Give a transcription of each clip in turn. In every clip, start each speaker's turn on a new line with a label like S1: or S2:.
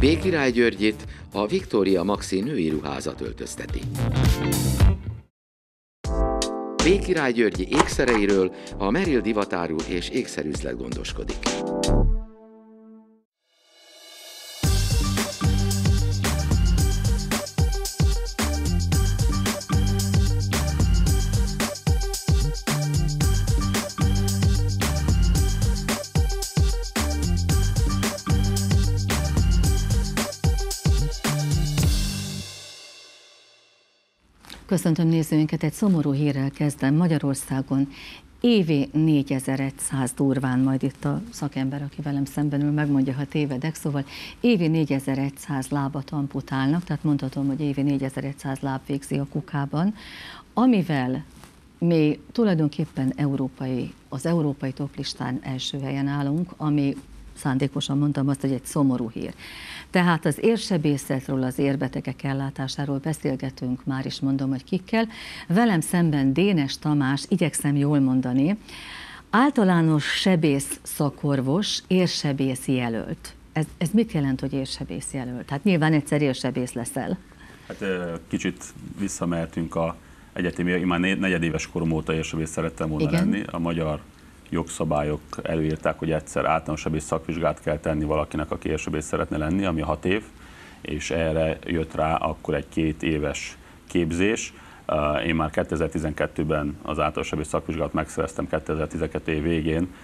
S1: B. Györgyit a Viktória Maxi női ruházat öltözteti. B. Király Györgyi ékszereiről a Meril divatárú és ékszerüzlet gondoskodik.
S2: Köszöntöm nézőinket, egy szomorú hírrel kezdem. Magyarországon évi 4100 durván, majd itt a szakember, aki velem szemben ül, megmondja, ha tévedek, szóval évi 4100 lábat amputálnak, tehát mondhatom, hogy évi 4100 láb végzi a kukában, amivel mi tulajdonképpen európai, az európai toplistán első helyen állunk, ami szándékosan mondtam azt, hogy egy szomorú hír. Tehát az érsebészetről, az érbetegek ellátásáról beszélgetünk, már is mondom, hogy kikkel. Velem szemben Dénes Tamás, igyekszem jól mondani, általános sebész szakorvos, érsebész jelölt. Ez, ez mit jelent, hogy érsebész jelölt? Hát nyilván egyszer érsebész leszel.
S3: Hát kicsit visszamehetünk a egyetemi, már negyedéves korom óta érsebész szerettem volna Igen. lenni. A magyar jogszabályok előírták, hogy egyszer általános sebész szakvizsgát kell tenni valakinek, aki érsebész szeretne lenni, ami hat év, és erre jött rá akkor egy két éves képzés. Én már 2012-ben az általános sebész szakvizsgát megszereztem 2012 év végén,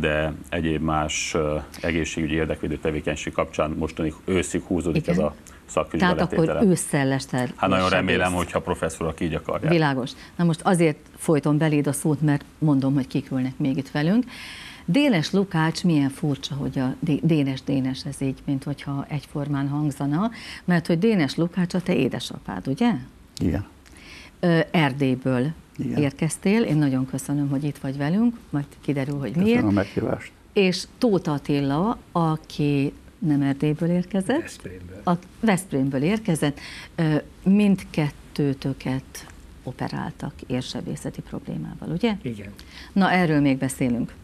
S3: de egyéb más egészségügyi érdekvédő tevékenység kapcsán mostani őszig húzódik Igen. ez a szakvizsgálat.
S2: Tehát akkor ősszel lester.
S3: Hát nagyon remélem, hogyha professzorok így akarják.
S2: Világos. Na most azért folyton beléd a szót, mert mondom, hogy kik ülnek még itt velünk. Dénes Lukács milyen furcsa, hogy a Dénes Dénes ez így, mint hogyha egyformán hangzana, mert hogy Dénes Lukács a te édesapád, ugye?
S4: Igen.
S2: Erdélyből Igen. érkeztél, én nagyon köszönöm, hogy itt vagy velünk, majd kiderül, hogy
S4: köszönöm
S2: miért.
S4: Köszönöm a meghívást.
S2: És Tóth Attila, aki nem Erdélyből érkezett, Veszprémből, a Veszprémből érkezett, mindkettőtöket operáltak érsebészeti problémával, ugye?
S5: Igen.
S2: Na, erről még beszélünk.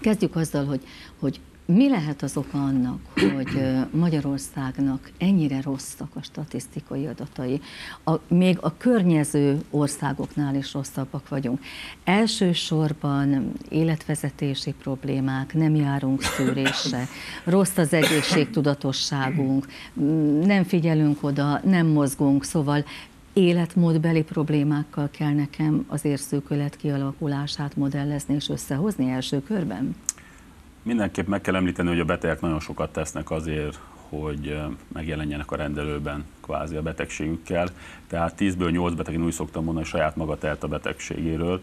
S2: Kezdjük azzal, hogy, hogy mi lehet az oka annak, hogy Magyarországnak ennyire rosszak a statisztikai adatai? A, még a környező országoknál is rosszabbak vagyunk. Elsősorban életvezetési problémák, nem járunk szűrésre, rossz az egészségtudatosságunk, nem figyelünk oda, nem mozgunk, szóval életmódbeli problémákkal kell nekem az érszőkölet kialakulását modellezni és összehozni első körben?
S3: Mindenképp meg kell említeni, hogy a betegek nagyon sokat tesznek azért, hogy megjelenjenek a rendelőben kvázi a betegségükkel. Tehát 10-ből 8 beteg, én úgy szoktam mondani, hogy saját maga telt a betegségéről.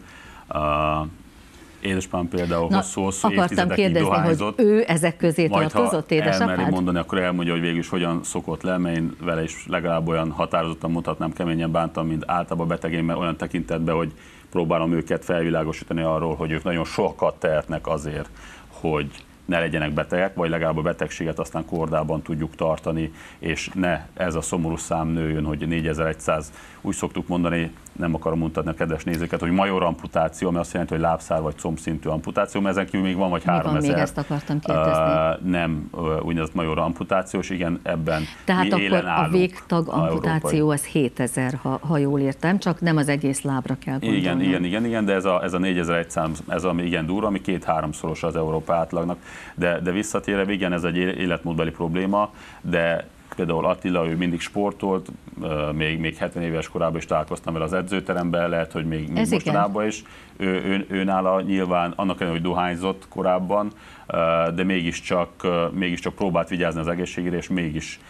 S3: Édesapám például Na, hosszú-hosszú
S2: akartam kérdezni, hogy ő ezek közé tartozott, édesapád?
S3: elmeri mondani, akkor elmondja, hogy végül is hogyan szokott le, mert én vele is legalább olyan határozottan mondhatnám, keményen bántam, mint általában betegén, mert olyan tekintetben, hogy próbálom őket felvilágosítani arról, hogy ők nagyon sokat tehetnek azért, hogy ne legyenek betegek, vagy legalább a betegséget aztán kordában tudjuk tartani, és ne ez a szomorú szám nőjön, hogy 4100, úgy szoktuk mondani, nem akarom mutatni a kedves nézőket, hogy major amputáció, ami azt jelenti, hogy lábszár vagy combszintű amputáció, mert ezen kívül még van vagy 3000.
S2: még ezt akartam kérdezni. Uh,
S3: nem uh, úgynevezett major amputáció, és igen, ebben
S2: Tehát mi akkor a végtag amputáció az 7000, ha, ha jól értem, csak nem az egész lábra kell gondolni.
S3: Igen, igen, igen, igen, de ez a, ez a 4100, ez ami igen durva, ami két-háromszoros az Európa átlagnak, de, de visszatérve, igen, ez egy életmódbeli probléma, de például Attila, ő mindig sportolt, még, még 70 éves korában is találkoztam vele az edzőteremben, lehet, hogy még, még mostanában is. Ő, ő, ő nála nyilván, annak ellenére, hogy dohányzott korábban, de mégiscsak, mégiscsak próbált vigyázni az egészségére, és mégis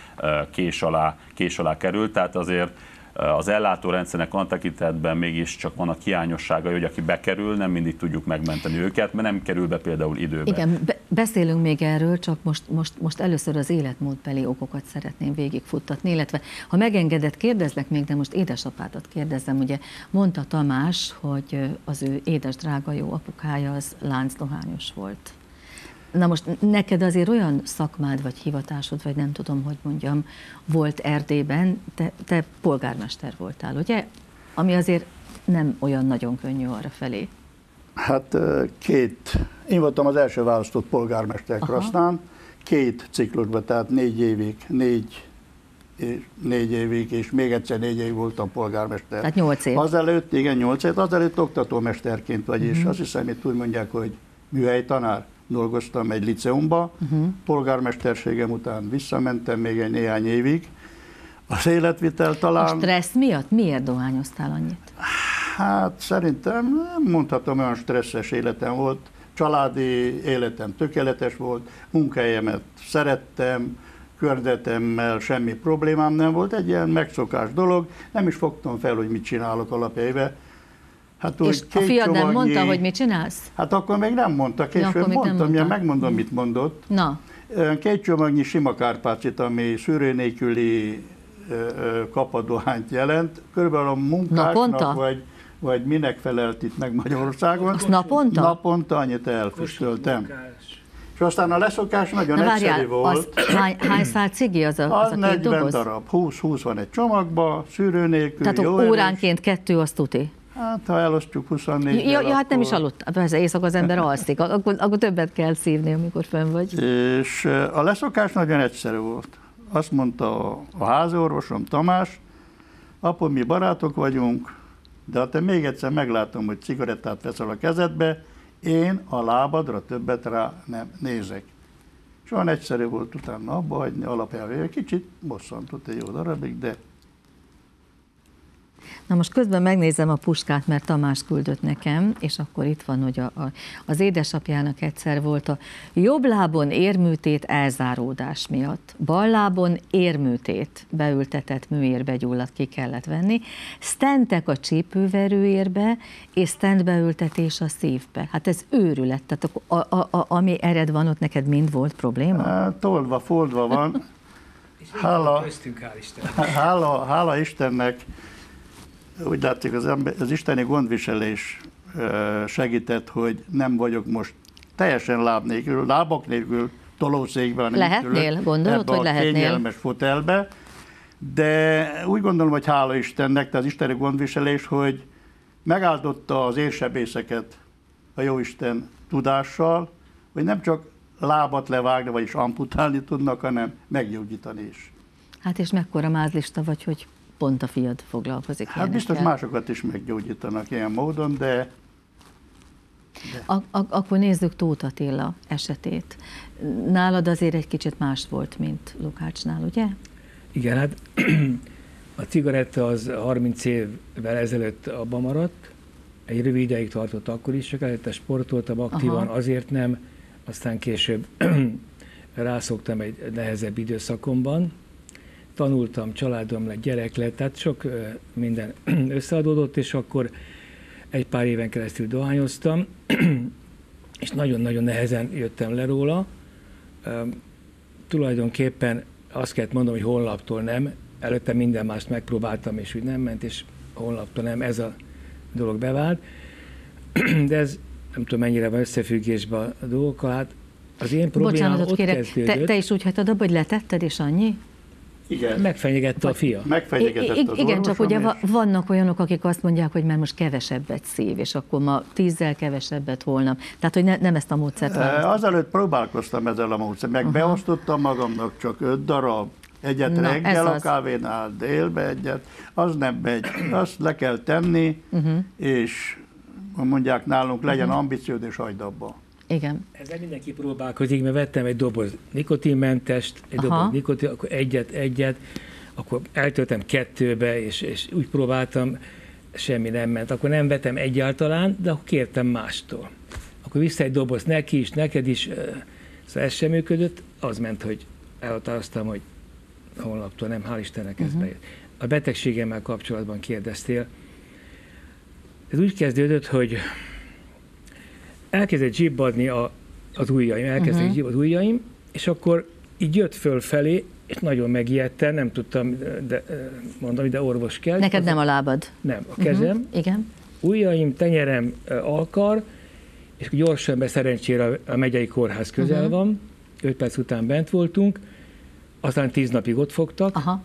S3: kés alá, kés alá került, tehát azért az ellátórendszernek van tekintetben mégiscsak vannak hiányosságai, hogy aki bekerül, nem mindig tudjuk megmenteni őket, mert nem kerül be például időbe.
S2: Igen, be- beszélünk még erről, csak most, most, most először az életmódbeli okokat szeretném végigfuttatni, illetve ha megengedett, kérdezlek még, de most édesapádat kérdezem, ugye mondta Tamás, hogy az ő édes drága jó apukája az láncdohányos volt. Na most neked azért olyan szakmád, vagy hivatásod, vagy nem tudom, hogy mondjam, volt Erdélyben, te, te polgármester voltál, ugye? Ami azért nem olyan nagyon könnyű arra felé.
S4: Hát két, én voltam az első választott polgármester Krasznán, két ciklusban, tehát négy évig, négy, négy évig, és még egyszer négy évig voltam polgármester.
S2: Tehát nyolc év.
S4: Azelőtt, igen, nyolc év, azelőtt oktatómesterként, vagyis uh-huh. azt hiszem, itt úgy mondják, hogy műhelytanár dolgoztam egy liceumba, uh-huh. polgármesterségem után visszamentem még egy néhány évig. Az életvitel talán...
S2: A stressz miatt? Miért dohányoztál annyit?
S4: Hát szerintem nem mondhatom, olyan stresszes életem volt. Családi életem tökéletes volt, munkahelyemet szerettem, körzetemmel semmi problémám nem volt, egy ilyen megszokás dolog, nem is fogtam fel, hogy mit csinálok alapjaibe.
S2: Hát és a fiad csomagnyi, nem mondta, hogy mit csinálsz?
S4: Hát akkor még nem mondta, később ja, mondtam, mondta. megmondom, mit mondott.
S2: Na.
S4: Két csomagnyi sima kárpácsit, ami szűrő nélküli kapadohányt jelent, körülbelül a munkáknak, Naponta? vagy, vagy minek felelt itt meg Magyarországon.
S2: Azt naponta?
S4: Naponta annyit elfüstöltem. És aztán a leszokás nagyon Na, várjál, egyszerű volt.
S2: Az, hány, hány szál cigi az a,
S4: az,
S2: az a két doboz?
S4: darab, 20-20 van egy csomagba, szűrő nélkül.
S2: Tehát jó óránként erős. kettő, azt tuti.
S4: Hát, ha elosztjuk 24
S2: Ja, ja hát nem is aludt. Persze, éjszaka az ember alszik, akkor, akkor többet kell szívni, amikor fönn vagy.
S4: És a leszokás nagyon egyszerű volt. Azt mondta a háziorvosom, Tamás, apu, mi barátok vagyunk, de ha te még egyszer meglátom, hogy cigarettát veszel a kezedbe, én a lábadra többet rá nem nézek. És olyan egyszerű volt utána abba hagyni, alapjában kicsit bosszantott egy jó darabig, de
S2: Na most közben megnézem a puskát, mert Tamás küldött nekem, és akkor itt van, hogy a, a, az édesapjának egyszer volt a jobb lábon érműtét elzáródás miatt, bal lábon érműtét beültetett műérbe gyulladt ki kellett venni, stentek a csípőverőérbe, és stent beültetés a szívbe. Hát ez őrület, tehát a, a, a, ami ered van, ott neked mind volt probléma?
S4: Hát, toldva, foldva van. Hála, hála, hála Istennek, úgy látszik, az, ember, az isteni gondviselés segített, hogy nem vagyok most teljesen láb nélkül, lábak nélkül tolószékben.
S2: Lehetnél, gondolod, hogy lehetnél?
S4: kényelmes fotelbe, de úgy gondolom, hogy hála Istennek, tehát az isteni gondviselés, hogy megáldotta az érsebészeket a Jóisten tudással, hogy nem csak lábat levágni, vagyis amputálni tudnak, hanem meggyógyítani is.
S2: Hát és mekkora mázlista vagy, hogy pont a fiad foglalkozik
S4: Hát biztos másokat is meggyógyítanak ilyen módon, de
S2: de. Ak- ak- akkor nézzük Tóth Attila esetét. Nálad azért egy kicsit más volt, mint Lukácsnál, ugye?
S5: Igen, hát a cigaretta az 30 évvel ezelőtt abba maradt, egy rövid ideig tartott akkor is, csak előtte sportoltam aktívan, Aha. azért nem, aztán később rászoktam egy nehezebb időszakomban, tanultam, családom lett, gyerek lett, tehát sok minden összeadódott, és akkor egy pár éven keresztül dohányoztam, és nagyon-nagyon nehezen jöttem le róla. Tulajdonképpen azt kellett mondom, hogy honlaptól nem, előtte minden mást megpróbáltam, és úgy nem ment, és honlaptól nem, ez a dolog bevált. De ez nem tudom mennyire van összefüggésben a dolgokkal, hát az én problémám Bocsánatot ott kérek,
S2: te, te is úgy hagytad abba, hogy letetted, és annyi?
S5: Igen. Megfenyegette a fia.
S4: Megfenyegetett
S2: az Igen, csak ugye és... vannak olyanok, akik azt mondják, hogy már most kevesebbet szív, és akkor ma tízzel kevesebbet holnap. Tehát, hogy ne, nem ezt a módszert
S4: választom. Azelőtt próbálkoztam ezzel a módszert, meg uh-huh. beosztottam magamnak csak öt darab, egyet Na, reggel a kávénál, délbe egyet, az nem megy, azt le kell tenni, uh-huh. és mondják nálunk, legyen uh-huh. ambiciód és hagyd abba.
S2: Igen.
S5: Ezzel mindenki próbálkozik, mert vettem egy doboz nikotinmentest, egy Aha. doboz nikotin, akkor egyet, egyet, akkor eltöltem kettőbe, és, és úgy próbáltam, semmi nem ment. Akkor nem vetem egyáltalán, de akkor kértem mástól. Akkor vissza egy doboz neki is, neked is, szóval ez sem működött, az ment, hogy elhatároztam, hogy honlaptól nem, hál' Istennek ez uh-huh. bejött. A betegségemmel kapcsolatban kérdeztél. Ez úgy kezdődött, hogy elkezdett zsibbadni a, az ujjaim, elkezdtek uh-huh. az ujjaim, és akkor így jött fölfelé, és nagyon megijedtem, nem tudtam de, mondani, de orvos kell.
S2: Neked nem a lábad?
S5: Nem, a kezem. Uh-huh.
S2: Igen.
S5: Ujjaim, tenyerem, alkar, és gyorsan be szerencsére a megyei kórház közel uh-huh. van, öt perc után bent voltunk, aztán tíz napig ott fogtak, Aha.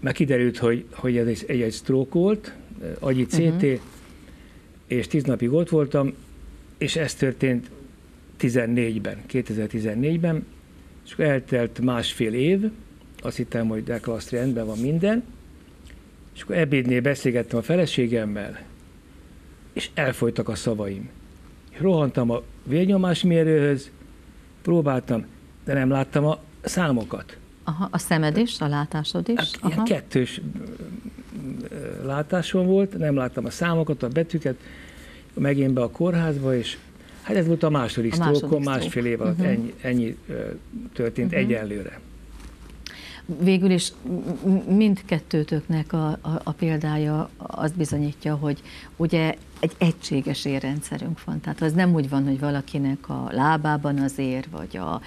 S5: meg kiderült, hogy, hogy ez egy, egy, egy stroke volt, agyi CT, uh-huh. és tíz napig ott voltam, és ez történt 14-ben, 2014-ben, És akkor eltelt másfél év, azt hittem, hogy de klassz rendben van minden, és akkor ebédnél beszélgettem a feleségemmel, és elfolytak a szavaim. Rohantam a vérnyomásmérőhöz, próbáltam, de nem láttam a számokat.
S2: Aha, a szemed is, a látásod is?
S5: Hát, ilyen kettős látásom volt, nem láttam a számokat, a betűket, megint be a kórházba, és hát ez volt a második, sztrókom, másfél év alatt uh-huh. ennyi, ennyi történt uh-huh. egyenlőre
S2: végül is mindkettőtöknek a, a, a példája azt bizonyítja, hogy ugye egy egységes érrendszerünk van. Tehát az nem úgy van, hogy valakinek a lábában az ér, vagy a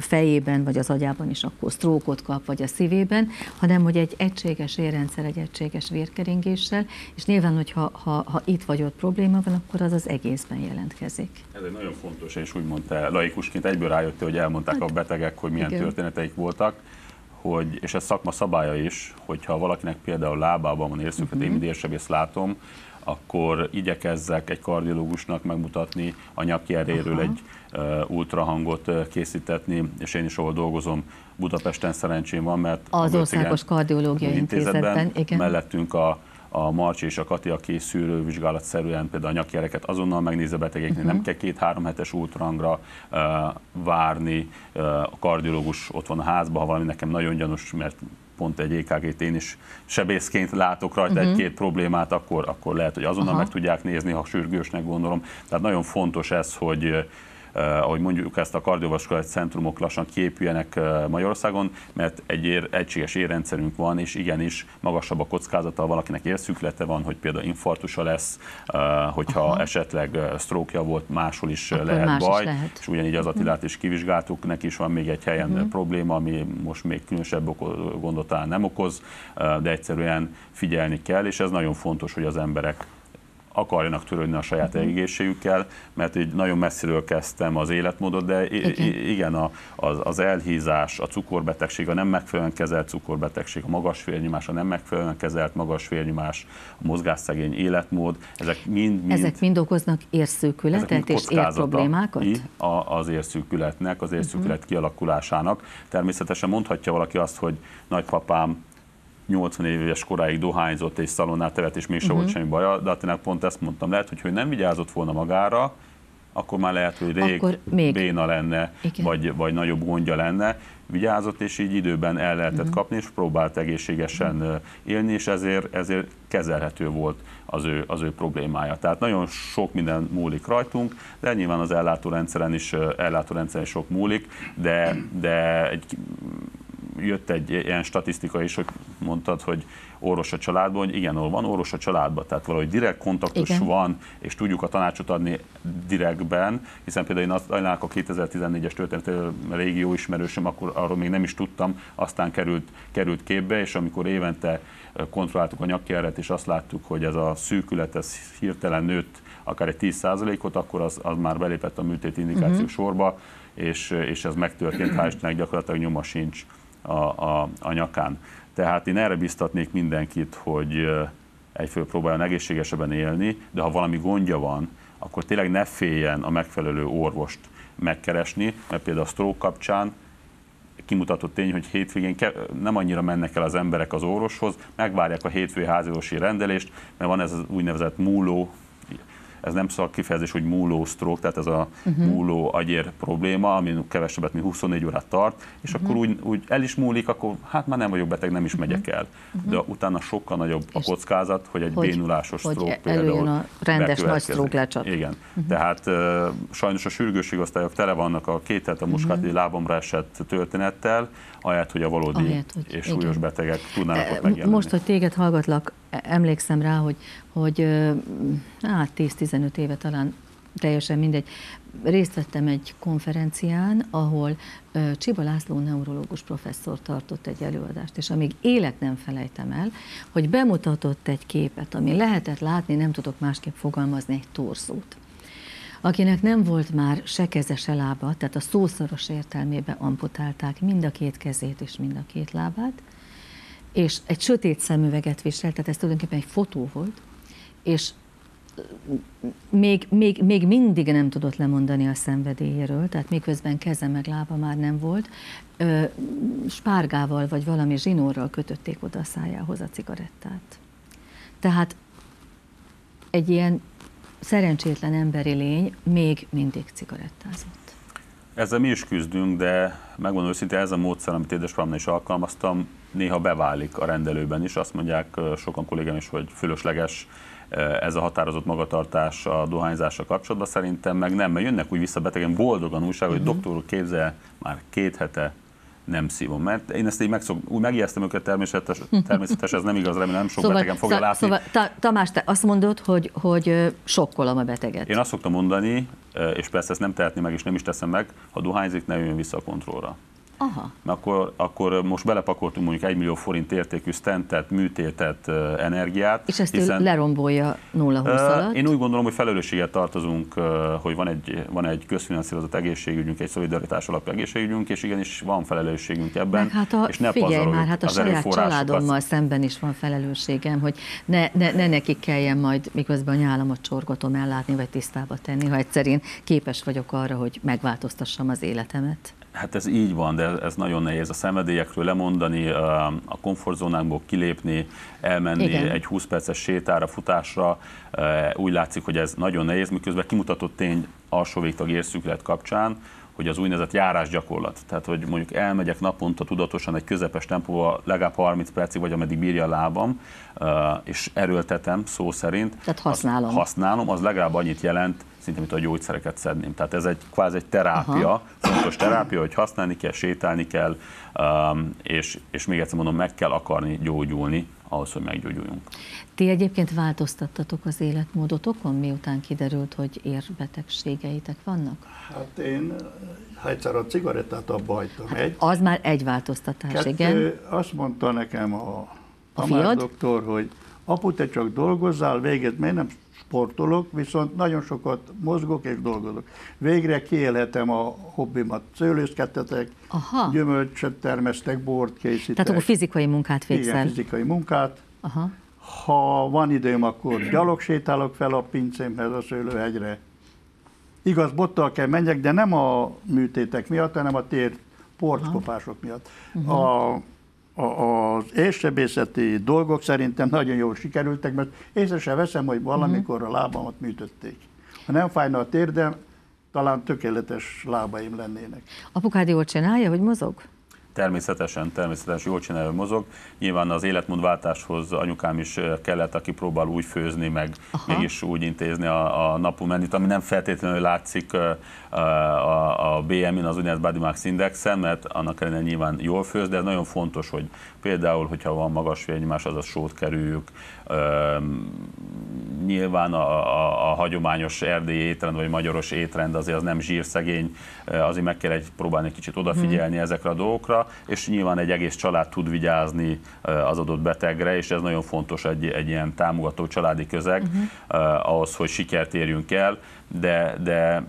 S2: fejében, vagy az agyában is akkor sztrókot kap, vagy a szívében, hanem hogy egy egységes érrendszer, egy egységes vérkeringéssel, és nyilván, hogy ha, ha, ha itt vagy ott probléma van, akkor az az egészben jelentkezik.
S3: Ez egy nagyon fontos, és úgy mondta laikusként egyből rájött, hogy elmondták hát, a betegek, hogy milyen igen. történeteik voltak hogy, és ez szakma szabálya is, hogyha valakinek például lábában van érszüklet, uh-huh. én mhm. mindig látom, akkor igyekezzek egy kardiológusnak megmutatni a nyakjeréről uh-huh. egy uh, ultrahangot uh, készítetni, és én is ahol dolgozom, Budapesten szerencsém van, mert
S2: az Országos Kardiológiai Intézetben, intézetben igen.
S3: mellettünk a a Marcsi és a Kati, aki szűrővizsgálat szerűen például a nyakjereket azonnal megnézze betegeknél, uh-huh. nem kell két-három hetes ultrangra uh, várni, uh, a kardiológus ott van a házban, ha valami nekem nagyon gyanús, mert pont egy EKG-t én is sebészként látok rajta uh-huh. egy-két problémát, akkor, akkor lehet, hogy azonnal uh-huh. meg tudják nézni, ha sürgősnek gondolom. Tehát nagyon fontos ez, hogy ahogy mondjuk ezt a kardiovaskuláris centrumok lassan képüljenek eh, Magyarországon, mert egy ér, egységes érrendszerünk van, és igenis magasabb a kockázata, valakinek érszüklete van, hogy például infarktusa lesz, eh, hogyha Aha. esetleg sztrókja volt, máshol is Akkor lehet más baj, is lehet. és ugyanígy az Attilát is kivizsgáltuk, neki is van még egy helyen uh-huh. probléma, ami most még különösebb gondot nem okoz, de egyszerűen figyelni kell, és ez nagyon fontos, hogy az emberek akarjanak törődni a saját uh-huh. egészségükkel, mert így nagyon messziről kezdtem az életmódot, de igen, igen a, az, az elhízás, a cukorbetegség, a nem megfelelően kezelt cukorbetegség, a magas vérnyomás, a nem megfelelően kezelt magas vérnyomás, a mozgásszegény életmód, ezek mind, mind
S2: Ezek mind okoznak érszűkületet és érproblémákat?
S3: Az érszűkületnek, az érszűkület uh-huh. kialakulásának. Természetesen mondhatja valaki azt, hogy nagypapám 80 éves koráig dohányzott és szalonnát tevet, és még uh-huh. volt mhm. semmi baja, de tényleg pont ezt mondtam, lehet, hogy, hogy nem vigyázott volna magára, akkor már lehet, hogy rég akkor még. béna lenne, vagy, vagy nagyobb gondja lenne, vigyázott, és így időben el lehetett uh-huh. kapni, és próbált egészségesen uh-huh. élni, és ezért, ezért kezelhető volt az ő, az ő problémája. Tehát nagyon sok minden múlik rajtunk, de nyilván az ellátórendszeren is, ellátórendszeren is sok múlik, de, de egy jött egy ilyen statisztika is, hogy mondtad, hogy orvos a családban, hogy igen, van orvos a családban, tehát valahogy direkt kontaktus igen. van, és tudjuk a tanácsot adni direktben, hiszen például én azt a 2014-es történet régió ismerősöm, akkor arról még nem is tudtam, aztán került, került képbe, és amikor évente kontrolláltuk a nyakjárat, és azt láttuk, hogy ez a szűkület, ez hirtelen nőtt akár egy 10%-ot, akkor az, az már belépett a műtét indikáció uh-huh. sorba, és, és ez megtörtént, hál' Istennek gyakorlatilag nyoma sincs a, a, a nyakán. Tehát én erre biztatnék mindenkit, hogy egyfő próbáljon egészségesebben élni, de ha valami gondja van, akkor tényleg ne féljen a megfelelő orvost megkeresni, mert például a stroke kapcsán kimutatott tény, hogy hétvégén nem annyira mennek el az emberek az orvoshoz, megvárják a hétfői háziorvosi rendelést, mert van ez az úgynevezett múló ez nem kifejezés, hogy múló stroke, tehát ez a uh-huh. múló agyér probléma, ami kevesebbet, mint 24 órát tart, és uh-huh. akkor úgy, úgy el is múlik, akkor hát már nem vagyok beteg, nem is uh-huh. megyek el. Uh-huh. De utána sokkal nagyobb a kockázat, hogy egy hogy, bénulásos hogy stroke például
S2: a rendes nagy stroke lecsap.
S3: Igen. Uh-huh. Tehát uh, sajnos a sürgőségosztályok tele vannak a két hete muskáti uh-huh. lábamra esett történettel, ahelyett, hogy a valódi ahelyett, hogy, és igen. súlyos betegek tudnának ott megjelenni.
S2: Most, hogy téged hallgatlak, emlékszem rá, hogy, hogy hát 10-15 éve talán teljesen mindegy, részt vettem egy konferencián, ahol Csiba László neurológus professzor tartott egy előadást, és amíg élet nem felejtem el, hogy bemutatott egy képet, ami lehetett látni, nem tudok másképp fogalmazni, egy torzót akinek nem volt már se keze, se lába, tehát a szószoros értelmében amputálták mind a két kezét és mind a két lábát, és egy sötét szemüveget viselt, tehát ez tulajdonképpen egy fotó volt, és még, még, még mindig nem tudott lemondani a szenvedélyéről, tehát miközben keze meg lába már nem volt, ö, spárgával vagy valami zsinórral kötötték oda a szájához a cigarettát. Tehát egy ilyen szerencsétlen emberi lény még mindig cigarettázott.
S3: Ezzel mi is küzdünk, de megmondom őszintén, ez a módszer, amit édesapámnál is alkalmaztam, néha beválik a rendelőben is. Azt mondják sokan kollégám is, hogy fölösleges ez a határozott magatartás a dohányzással kapcsolatban. Szerintem meg nem, mert jönnek úgy vissza betegen boldogan újság, hogy uh-huh. doktor képzel, már két hete nem szívom, mert én ezt így megszok, úgy megijesztem őket természetes, természetes, ez nem igaz, remélem nem sok szóval, betegen fogja szó, látni. Szóval,
S2: ta, Tamás, te azt mondod, hogy, hogy sokkolom a beteget.
S3: Én azt szoktam mondani, és persze ezt nem tehetni meg, és nem is teszem meg, ha dohányzik, ne jöjjön vissza a kontrollra.
S2: Aha.
S3: Akkor, akkor most belepakoltunk mondjuk 1 millió forint értékű stentet, műtétet, energiát.
S2: És ezt hiszen, ő lerombolja 0 20 alatt?
S3: Én úgy gondolom, hogy felelősséget tartozunk, hogy van egy, van egy közfinanszírozott egészségügyünk, egy szolidaritás alapú egészségügyünk, és igenis van felelősségünk ebben.
S2: Meg hát a, és ne figyelj már, hát a saját családommal szemben is van felelősségem, hogy ne, ne, ne nekik kelljen majd, miközben a nyálamat csorgatom ellátni, vagy tisztába tenni, ha egyszer én képes vagyok arra, hogy megváltoztassam az életemet.
S3: Hát ez így van, de ez nagyon nehéz a szenvedélyekről lemondani, a komfortzónákból kilépni, elmenni Igen. egy 20 perces sétára, futásra. Úgy látszik, hogy ez nagyon nehéz, miközben kimutatott tény alsó végtag érszüklet kapcsán, hogy az úgynevezett járásgyakorlat. Tehát, hogy mondjuk elmegyek naponta tudatosan egy közepes tempóval legalább 30 percig, vagy ameddig bírja a lábam, és erőltetem szó szerint.
S2: Tehát használom.
S3: használom, az legalább annyit jelent, mint a gyógyszereket szedném. Tehát ez egy kvázi egy terápia, Aha. fontos terápia, hogy használni kell, sétálni kell, um, és, és még egyszer mondom, meg kell akarni gyógyulni ahhoz, hogy meggyógyuljunk.
S2: Ti egyébként változtattatok az életmódotokon, miután kiderült, hogy érbetegségeitek vannak?
S4: Hát én ha egyszer a cigarettát abba hagytam. Hát egy.
S2: Az már egy változtatás, Kettő, igen.
S4: Azt mondta nekem a, a doktor, hogy apu, te csak dolgozzál, véget, miért nem sportolok, viszont nagyon sokat mozgok és dolgozok. Végre kiélhetem a hobbimat. Szőlőzkedtetek, Aha. gyümölcsöt termesztek, bort készítek.
S2: Tehát akkor fizikai munkát végzel?
S4: Igen, fizikai munkát. Aha. Ha van időm, akkor gyalog sétálok fel a pincémhez a szőlőhegyre. Igaz, bottal kell menjek, de nem a műtétek miatt, hanem a tér porckopások miatt. Uh-huh. A az érsebészeti dolgok szerintem nagyon jól sikerültek, mert észre sem veszem, hogy valamikor a lábamat műtötték. Ha nem fájna a térdem, talán tökéletes lábaim lennének.
S2: Apukád jól csinálja, hogy mozog?
S3: Természetesen, természetesen jól csinálja, mozog. Nyilván az életmódváltáshoz anyukám is kellett, aki próbál úgy főzni, meg Aha. mégis úgy intézni a, a napumenit, ami nem feltétlenül látszik a, a, a BM-in, az úgynevezett Body Max Indexen, mert annak ellenére nyilván jól főz, de ez nagyon fontos, hogy például, hogyha van magas vérnyomás, az a sót kerüljük, nyilván a, a, a hagyományos erdélyi étrend, vagy magyaros étrend azért az nem zsírszegény, azért meg kell egy, próbálni egy kicsit odafigyelni hmm. ezekre a dolgokra, és nyilván egy egész család tud vigyázni az adott betegre, és ez nagyon fontos egy, egy ilyen támogató családi közeg, hmm. ahhoz, hogy sikert érjünk el, de, de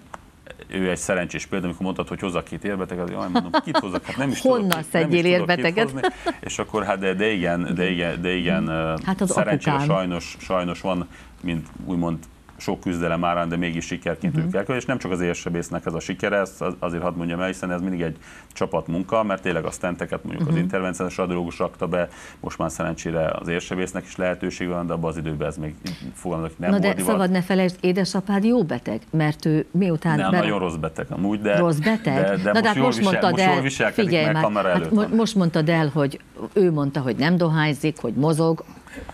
S3: ő egy szerencsés példa, amikor mondtad, hogy hozzak két érbeteget, jaj, mondom, kit hozzak, hát nem is
S2: Honnan tudok, szedjél érbeteget?
S3: És akkor hát de, de igen, de igen, de igen hát az szerencsére sajnos, sajnos van, mint úgymond sok küzdelem árán, de mégis sikerként uh-huh. ők és nem csak az érsebésznek ez a sikere, ezt azért hadd mondjam el, hiszen ez mindig egy csapatmunka, mert tényleg a stenteket mondjuk uh-huh. az mhm. intervenciós radiológus rakta be, most már szerencsére az érsebésznek is lehetőség van, de abban az időben ez még fogalmazok nem
S2: Na de divat. szabad ne felejtsd, édesapád jó beteg, mert ő miután...
S3: Nem, nagyon rossz beteg amúgy, de...
S2: Rossz beteg?
S3: De, de Na, most, de most, visel, mondtad most el, jól viselkedik, figyelj már, hát
S2: most mondtad el, hogy ő mondta, hogy nem dohányzik, hogy mozog,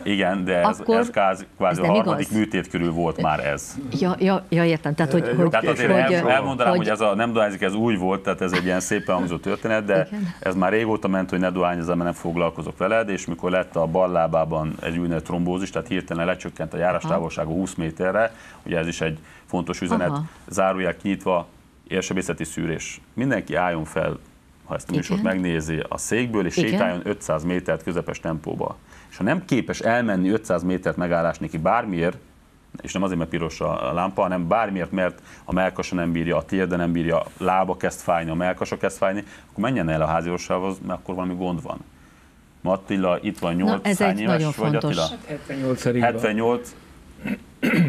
S3: igen, de ez, Akkor, ez káz, kvázi ez a harmadik igaz? műtét körül volt már ez.
S2: Ja, ja, ja értem. Tehát, hogy, hogy,
S3: tehát azért hogy, el, elmondanám, hogy, hogy ez a nem dohányzik, ez új volt, tehát ez egy ilyen szépen hangzó történet, de igen. ez már régóta ment, hogy ne dohányozz, mert nem foglalkozok veled, és mikor lett a bal lábában egy úgynevezett trombózis, tehát hirtelen lecsökkent a járástávolsága 20 méterre, ugye ez is egy fontos üzenet, Aha. zárójel kinyitva, érsebészeti szűrés. Mindenki álljon fel, ha ezt a műsort megnézi a székből, és Igen. sétáljon 500 métert közepes tempóba és ha nem képes elmenni 500 métert megállás neki bármiért, és nem azért, mert piros a lámpa, hanem bármiért, mert a melkasa nem bírja, a térde nem bírja, a lába kezd fájni, a melkasa kezd fájni, akkor menjen el a háziorvoshoz, mert akkor valami gond van. Ma Attila itt van 8,
S2: Na, ez
S3: hány éves
S2: nagyon
S3: vagy
S2: fontos.
S3: Attila? 78
S5: 78.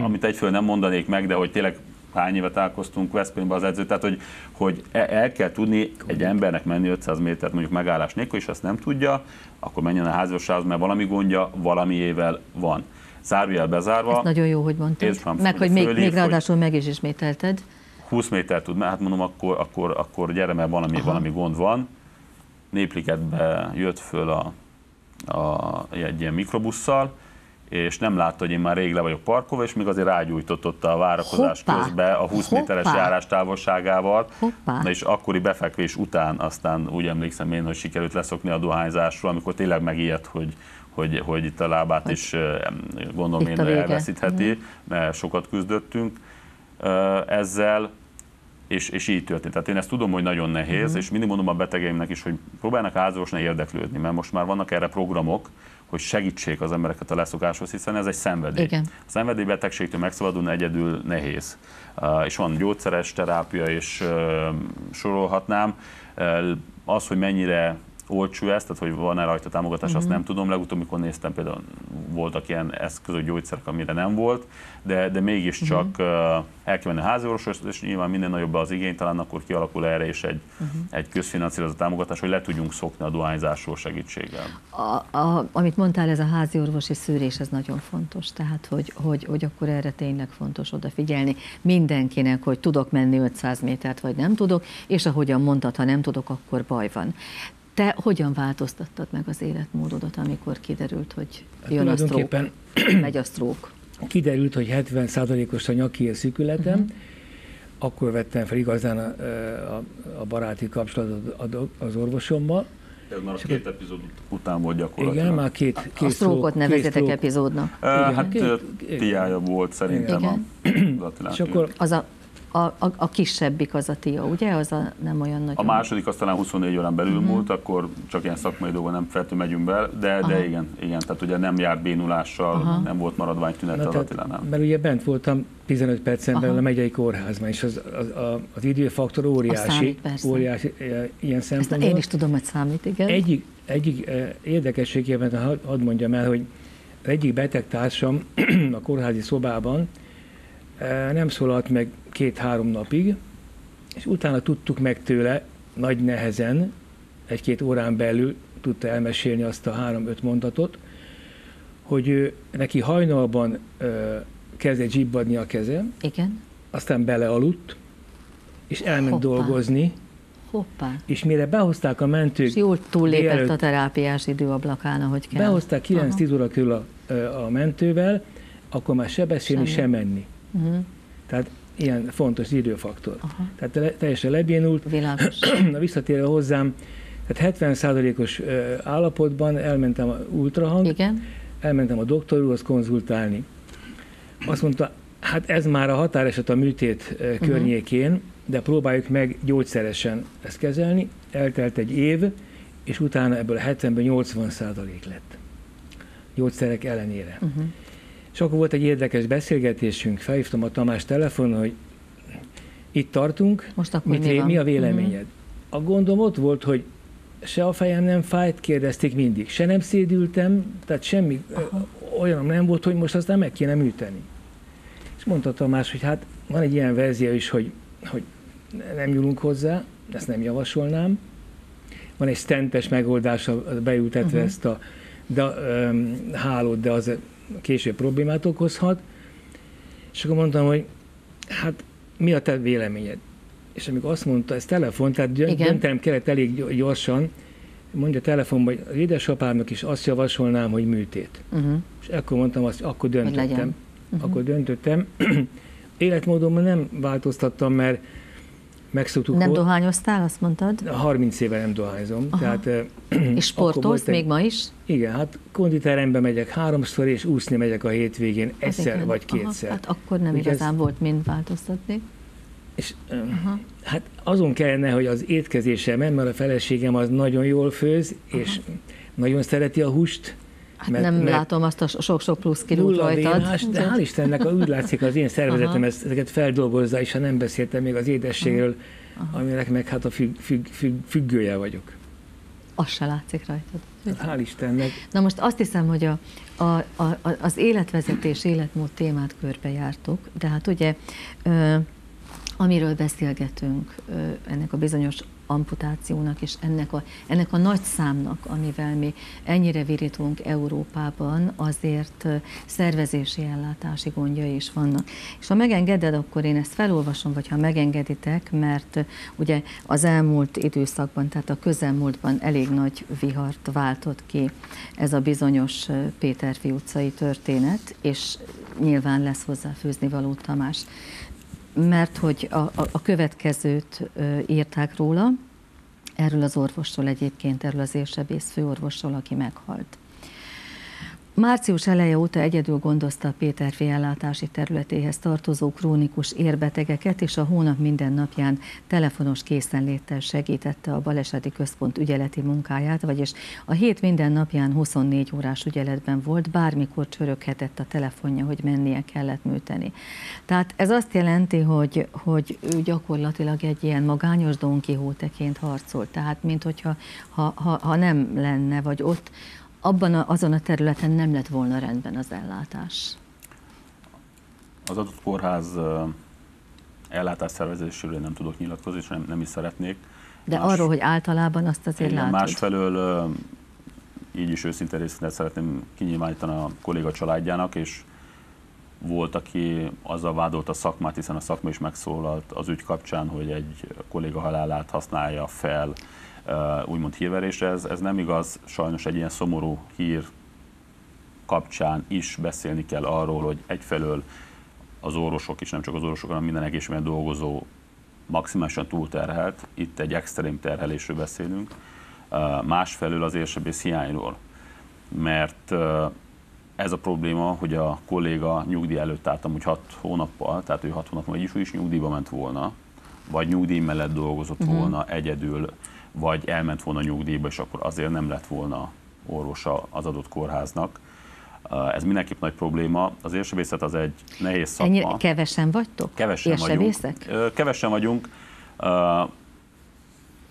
S3: amit egyfőle nem mondanék meg, de hogy tényleg hány évet találkoztunk Veszprémbe az edző, tehát hogy, hogy e- el kell tudni egy embernek menni 500 métert mondjuk megállás nélkül, és azt nem tudja, akkor menjen a házassághoz, mert valami gondja valamiével van. Zárójel bezárva.
S2: Ez nagyon jó, hogy mondtad. Meg, hogy még, fölív, még ráadásul meg is ismételted.
S3: 20 méter tud, hát mondom, akkor, akkor, akkor gyere, mert valami, valami gond van. Népliketbe jött föl a, a, egy ilyen mikrobusszal, és nem látta, hogy én már rég le vagyok parkolva, és még azért rágyújtott ott a várakozás Hoppá. közben a 20 Hoppá. méteres járás távolságával. Hoppá. Na és akkori befekvés után aztán úgy emlékszem én, hogy sikerült leszokni a dohányzásról, amikor tényleg megijedt, hogy, hogy, hogy itt a lábát hogy is gondolom én elveszítheti, mhm. mert sokat küzdöttünk ezzel, és, és így történt. Tehát én ezt tudom, hogy nagyon nehéz, uh-huh. és mindig mondom a betegeimnek is, hogy próbálnak házorvosni érdeklődni, mert most már vannak erre programok, hogy segítsék az embereket a leszokáshoz, hiszen ez egy szenvedély. Igen. A szenvedélybetegségtől megszabadulni egyedül nehéz. Uh, és van gyógyszeres terápia, és uh, sorolhatnám. Uh, az, hogy mennyire olcsó ez, tehát hogy van-e rajta támogatás, uh-huh. azt mhm. nem tudom. Legutóbb, mikor néztem, például voltak ilyen eszközök, gyógyszerek, amire nem volt, de, de mégiscsak uh-huh. el kell menni a háziorvoshoz, és nyilván minden nagyobb az igény, talán akkor kialakul erre is egy, uh-huh. egy közfinanszírozó támogatás, hogy le tudjunk szokni a dohányzásról segítséggel.
S2: A, a, amit mondtál, ez a házi orvosi szűrés, ez nagyon fontos, tehát hogy, hogy, hogy akkor erre tényleg fontos odafigyelni mindenkinek, hogy tudok menni 500 métert, vagy nem tudok, és ahogyan mondtad, ha nem tudok, akkor baj van. Te hogyan változtattad meg az életmódodat, amikor kiderült, hogy hát jön a sztrók, megy a sztrók?
S5: Kiderült, hogy 70%-os a nyaki szűkületem, uh-huh. akkor vettem fel igazán a, a, a baráti kapcsolatot az orvosommal.
S3: Ez már a két epizód után volt gyakorlatilag.
S2: Igen,
S3: már
S2: két, két a sztrókot nevezitek epizódnak.
S3: Uh, hát két, tiája volt szerintem
S2: Igen. a És akkor az a a, a, a kisebbik az a tia, ugye? Az a nem olyan nagy.
S3: A második az talán 24 órán belül uh-huh. múlt, akkor csak ilyen szakmai dolgon nem feltétlenül megyünk be, de, de igen, igen, tehát ugye nem járt bénulással, Aha. nem volt maradvány tünet az nem.
S5: Mert ugye bent voltam 15 percen belül a megyei kórházban, és az, az, az, az időfaktor óriási, számít, óriási e, ilyen szempontból.
S2: én is tudom, hogy számít, igen.
S5: Egyik, egyik e, érdekességében hadd had mondjam el, hogy egyik betegtársam a kórházi szobában e, nem szólalt meg két-három napig, és utána tudtuk meg tőle nagy nehezen, egy-két órán belül tudta elmesélni azt a három-öt mondatot, hogy ő, neki hajnalban ö, kezdett zsibbadni a keze,
S2: Igen.
S5: aztán belealudt, és elment Hoppá. dolgozni,
S2: Hoppá.
S5: És mire behozták a mentők... És
S2: jól túllépett délelőtt, a terápiás időablakán, ahogy kell.
S5: Behozták 9-10 óra körül a, a mentővel, akkor már se beszélni, Semmi. se menni. Uh-huh. Tehát ilyen fontos időfaktor. Aha. Tehát teljesen lebénult.
S2: Világos.
S5: Na visszatérve hozzám, tehát 70%-os állapotban elmentem a ultrahang,
S2: Igen.
S5: elmentem a doktorúhoz konzultálni. Azt mondta, hát ez már a határeset a műtét uh-huh. környékén, de próbáljuk meg gyógyszeresen ezt kezelni. Eltelt egy év, és utána ebből 70-ben 80 százalék lett. Gyógyszerek ellenére. Uh-huh. És akkor volt egy érdekes beszélgetésünk, felhívtam a Tamás telefonon, hogy itt tartunk,
S2: Most akkor
S5: mit, mi, mi a véleményed? Uh-huh. A gondom ott volt, hogy se a fejem nem fájt, kérdezték mindig, se nem szédültem, tehát semmi Aha. olyan nem volt, hogy most aztán meg kéne műteni. És mondta Tamás, hogy hát van egy ilyen verzió is, hogy, hogy nem nyúlunk hozzá, ezt nem javasolnám. Van egy stentes megoldás, beültetve uh-huh. ezt a de, um, hálót, de az később problémát okozhat. És akkor mondtam, hogy hát mi a te véleményed? És amikor azt mondta, ez telefon, tehát döntenem kellett elég gyorsan, mondja telefonban, hogy az édesapámnak is azt javasolnám, hogy műtét. Uh-huh. És akkor mondtam azt, akkor döntöttem. Uh-huh. Akkor döntöttem. Életmódomban nem változtattam, mert megszoktuk.
S2: Nem dohányoztál, azt mondtad?
S5: 30 éve nem dohányzom. Tehát,
S2: és sportolsz még ma is?
S5: Igen, hát konditerembe megyek háromszor, és úszni megyek a hétvégén egyszer igen. vagy kétszer.
S2: Aha, hát akkor nem Úgy igazán ez... volt mind változtatni.
S5: És Aha. hát azon kellene, hogy az étkezésem, mert a feleségem az nagyon jól főz, Aha. és nagyon szereti a húst,
S2: Hát mert, nem mert látom azt a sok-sok plusz kilót rajtad.
S5: Vénás, de hál' Istennek úgy látszik az én szervezetem ezt, ezeket feldolgozza, és ha nem beszéltem még az édességről, Aha. aminek meg hát a függ, függ, függ, függője vagyok.
S2: az se látszik rajtad.
S5: Hál' Istennek.
S2: Na most azt hiszem, hogy a, a, a, az életvezetés, életmód témát körbejártuk, de hát ugye, ö, amiről beszélgetünk, ö, ennek a bizonyos amputációnak és ennek a, ennek a nagy számnak, amivel mi ennyire virítunk Európában, azért szervezési ellátási gondjai is vannak. És ha megengeded, akkor én ezt felolvasom, vagy ha megengeditek, mert ugye az elmúlt időszakban, tehát a közelmúltban elég nagy vihart váltott ki ez a bizonyos Péterfi utcai történet, és nyilván lesz hozzáfűzni való Tamás mert hogy a, a, a következőt írták róla, erről az orvosról egyébként, erről az érsebész főorvosról, aki meghalt. Március eleje óta egyedül gondozta a Péterfi ellátási területéhez tartozó krónikus érbetegeket, és a hónap minden napján telefonos készenléttel segítette a baleseti központ ügyeleti munkáját, vagyis a hét minden napján 24 órás ügyeletben volt, bármikor csöröghetett a telefonja, hogy mennie kellett műteni. Tehát ez azt jelenti, hogy, hogy ő gyakorlatilag egy ilyen magányos Don Quixote-ként harcol, tehát mint hogyha ha, ha, ha nem lenne, vagy ott abban a, azon a területen nem lett volna rendben az ellátás?
S3: Az adott kórház ellátás szervezéséről nem tudok nyilatkozni, és nem, nem is szeretnék.
S2: De Más, arról, hogy általában azt azért igen, látod.
S3: Másfelől így is őszinte részletet szeretném kinyilvánítani a kolléga családjának, és volt, aki azzal vádolt a szakmát, hiszen a szakma is megszólalt az ügy kapcsán, hogy egy kolléga halálát használja fel úgymond hírverésre. Ez, ez nem igaz, sajnos egy ilyen szomorú hír kapcsán is beszélni kell arról, hogy egyfelől az orvosok is, nem csak az orvosok, hanem minden egészségben dolgozó maximálisan túlterhelt, itt egy extrém terhelésről beszélünk, másfelől az érsebész hiányról, mert ez a probléma, hogy a kolléga nyugdíj előtt álltam, hogy hat hónappal, tehát ő hat hónappal is, is nyugdíjba ment volna, vagy nyugdíj mellett dolgozott uh-huh. volna egyedül, vagy elment volna nyugdíjba, és akkor azért nem lett volna orvosa az adott kórháznak. Ez mindenképp nagy probléma. Az érsebészet az egy nehéz szakma. Ennyire
S2: kevesen vagytok?
S3: Kevesen vagyunk. Kevesen vagyunk.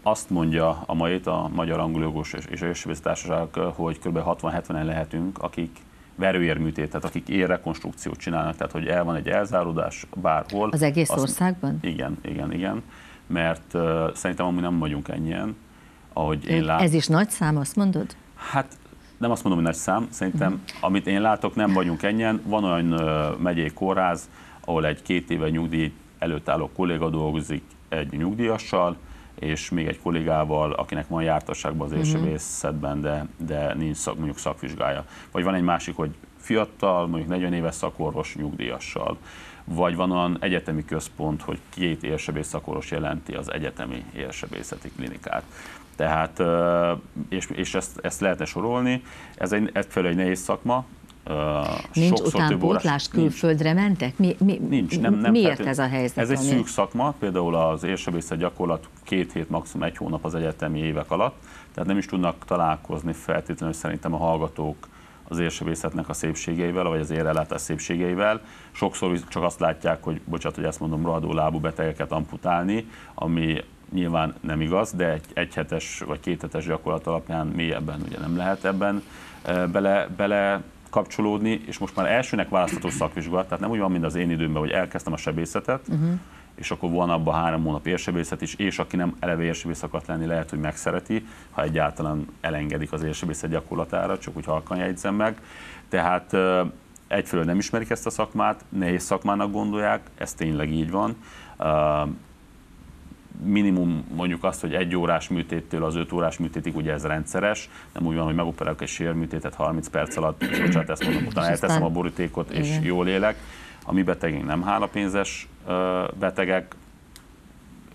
S3: Azt mondja a mai a Magyar Angologos és Érsebész Társaság, hogy kb. 60-70-en lehetünk, akik verőérműtét, tehát akik érrekonstrukciót csinálnak, tehát hogy el van egy elzáródás bárhol.
S2: Az egész azt, országban?
S3: Igen, igen, igen mert uh, szerintem amúgy nem vagyunk ennyien, ahogy én látom.
S2: Ez is nagy szám, azt mondod?
S3: Hát nem azt mondom, hogy nagy szám, szerintem uh-huh. amit én látok, nem vagyunk ennyien. Van olyan uh, megyei kórház, ahol egy két éve nyugdíj előtt álló kolléga dolgozik egy nyugdíjassal, és még egy kollégával, akinek van jártasságban az mhm. érsebészetben, de, de nincs szak, mondjuk szakvizsgája. Vagy van egy másik, hogy fiatal, mondjuk 40 éves szakorvos nyugdíjassal vagy van olyan egyetemi központ, hogy két érsebész szakoros jelenti az egyetemi érsebészeti klinikát. Tehát, és, és ezt, ezt lehetne sorolni, ez egy, egyfelől egy nehéz szakma,
S2: Nincs utánpótlás, külföldre nincs. mentek? Mi, mi,
S3: nincs, nem, nem
S2: miért ez a helyzet?
S3: Ez egy szűk szakma, például az érsebészet gyakorlat két hét, maximum egy hónap az egyetemi évek alatt, tehát nem is tudnak találkozni feltétlenül szerintem a hallgatók az érsebészetnek a szépségeivel, vagy az érrelátás szépségeivel. Sokszor csak azt látják, hogy, bocsánat, hogy ezt mondom, rohadó lábú betegeket amputálni, ami nyilván nem igaz, de egy egyhetes vagy kéthetes gyakorlat alapján mélyebben ugye nem lehet ebben bele, bele kapcsolódni, és most már elsőnek választható szakvizsgálat, tehát nem úgy van, mint az én időmben, hogy elkezdtem a sebészetet, uh-huh és akkor van abban három hónap érsebészet is, és aki nem eleve érsebész akart lenni, lehet, hogy megszereti, ha egyáltalán elengedik az érsebészet gyakorlatára, csak úgy halkan jegyzem meg. Tehát egyfelől nem ismerik ezt a szakmát, nehéz szakmának gondolják, ez tényleg így van. Minimum mondjuk azt, hogy egy órás műtéttől az öt órás műtétig, ugye ez rendszeres, nem úgy van, hogy megoperálok egy sérműtétet 30 perc alatt, bocsánat, ezt mondom, utána elteszem a borítékot, és Igen. jól élek a mi betegünk nem hálapénzes betegek,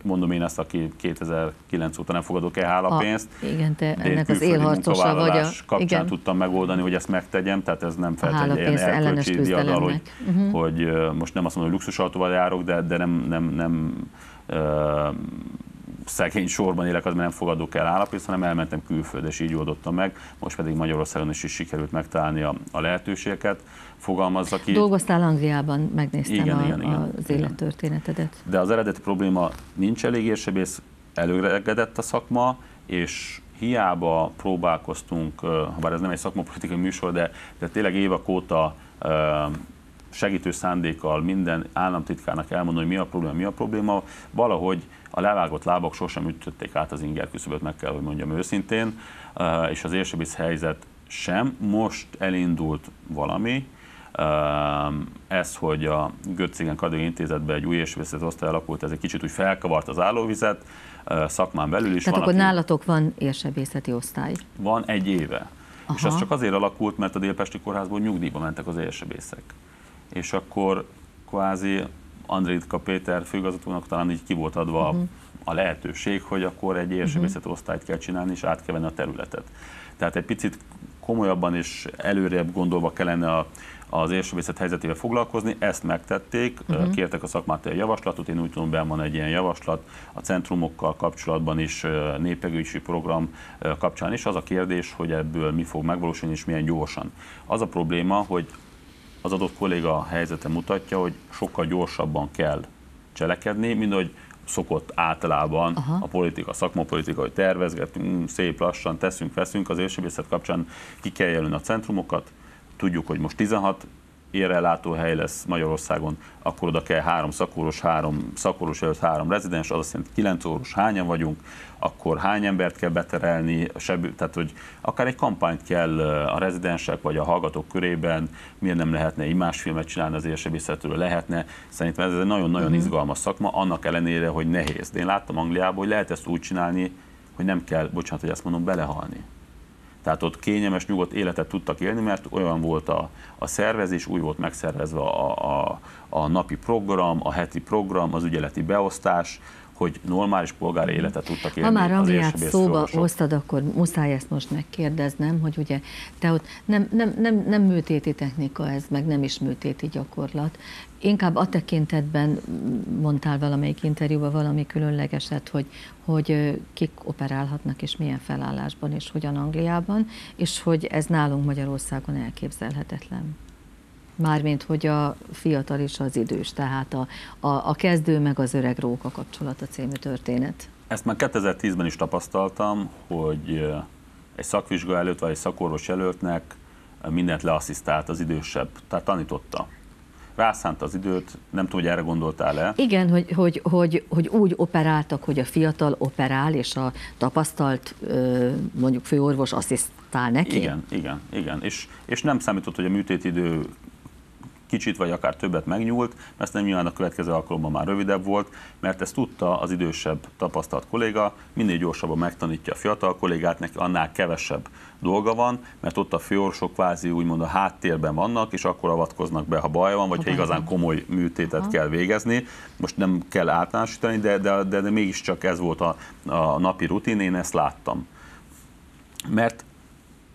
S3: mondom én ezt, aki 2009 óta nem fogadok el hálapénzt.
S2: Igen, te ennek az élharcosa vagy a...
S3: kapcsán igen. tudtam megoldani, hogy ezt megtegyem, tehát ez nem feltétlenül ilyen erkölcsi diadal, hogy, uh-huh. hogy most nem azt mondom, hogy luxusautóval járok, de, de nem, nem, nem uh, szegény sorban élek, az mert nem fogadok el állapést, hanem elmentem külföldre, és így oldottam meg. Most pedig Magyarországon is, is sikerült megtalálni a, a lehetőségeket. Fogalmazza ki.
S2: Dolgoztál Angliában, megnéztem igen, a, igen, igen, az élettörténetedet.
S3: De az eredeti probléma nincs elég érsebész, előregedett a szakma, és hiába próbálkoztunk, bár ez nem egy szakmapolitikai műsor, de, de tényleg évek óta segítő szándékkal minden államtitkárnak elmondani, hogy mi a probléma, mi a probléma, valahogy a levágott lábak sosem ütötték át az inger küszöböt, meg kell, hogy mondjam őszintén, és az érsebész helyzet sem. Most elindult valami, ez, hogy a Götzigen Kardai Intézetben egy új érsebészet osztály alakult, ez egy kicsit úgy felkavart az állóvizet, szakmán belül is.
S2: Tehát van, akkor aki... nálatok van érsebészeti osztály?
S3: Van egy éve. Aha. És ez csak azért alakult, mert a Délpesti Kórházból nyugdíjba mentek az érsebészek. És akkor kvázi Andrétka Péter főigazgatónak talán így ki volt adva uh-huh. a lehetőség, hogy akkor egy érsebészeti uh-huh. osztályt kell csinálni, és át kell venni a területet. Tehát egy picit komolyabban és előrébb gondolva kellene a, az érsebészet helyzetével foglalkozni, ezt megtették, uh-huh. kértek a szakmát egy javaslatot, én úgy tudom, ben van egy ilyen javaslat, a centrumokkal kapcsolatban is, népegési program kapcsán is. Az a kérdés, hogy ebből mi fog megvalósulni és milyen gyorsan. Az a probléma, hogy az adott kolléga helyzete mutatja, hogy sokkal gyorsabban kell cselekedni, mint hogy szokott általában Aha. a politika, szakmapolitika, hogy tervezgetünk, mm, szép lassan teszünk, veszünk, az érsebészet kapcsán ki kell jelölni a centrumokat, tudjuk, hogy most 16 hely lesz Magyarországon, akkor oda kell három szakoros, három szakoros előtt három rezidens, az azt jelenti 9 óros hányan vagyunk, akkor hány embert kell beterelni, seb, tehát hogy akár egy kampányt kell a rezidensek vagy a hallgatók körében, miért nem lehetne imásfilmet csinálni az érsebészetről, lehetne. Szerintem ez egy nagyon-nagyon uh-huh. izgalmas szakma, annak ellenére, hogy nehéz. De én láttam Angliában, hogy lehet ezt úgy csinálni, hogy nem kell, bocsánat, hogy ezt mondom, belehalni. Tehát ott kényelmes, nyugodt életet tudtak élni, mert olyan volt a, a szervezés, úgy volt megszervezve a, a, a napi program, a heti program, az ügyeleti beosztás, hogy normális polgári életet tudtak élni.
S2: Ha már Angliát szóba hoztad, akkor muszáj ezt most megkérdeznem, hogy ugye te ott nem, nem, nem, nem műtéti technika ez, meg nem is műtéti gyakorlat. Inkább a tekintetben mondtál valamelyik interjúban valami különlegeset, hogy, hogy kik operálhatnak és milyen felállásban és hogyan Angliában, és hogy ez nálunk Magyarországon elképzelhetetlen. Mármint, hogy a fiatal és az idős, tehát a, a, a kezdő meg az öreg róka kapcsolata című történet.
S3: Ezt már 2010-ben is tapasztaltam, hogy egy szakvizsga előtt vagy egy szakorvos előttnek mindent leasszisztált az idősebb, tehát tanította rászánta az időt, nem tudom, hogy erre gondoltál-e.
S2: Igen, hogy, hogy, hogy, hogy úgy operáltak, hogy a fiatal operál, és a tapasztalt mondjuk főorvos asszisztál neki.
S3: Igen, igen, igen. És, és nem számított, hogy a műtétidő kicsit vagy akár többet megnyúlt, mert nem nyilván a következő alkalommal már rövidebb volt, mert ezt tudta az idősebb tapasztalt kolléga, minél gyorsabban megtanítja a fiatal kollégát, neki annál kevesebb dolga van, mert ott a főorsok kvázi úgymond a háttérben vannak, és akkor avatkoznak be, ha baj van, vagy ha igazán komoly műtétet Aha. kell végezni. Most nem kell általánosítani, de, de, de, de mégiscsak ez volt a, a napi rutin, én ezt láttam. Mert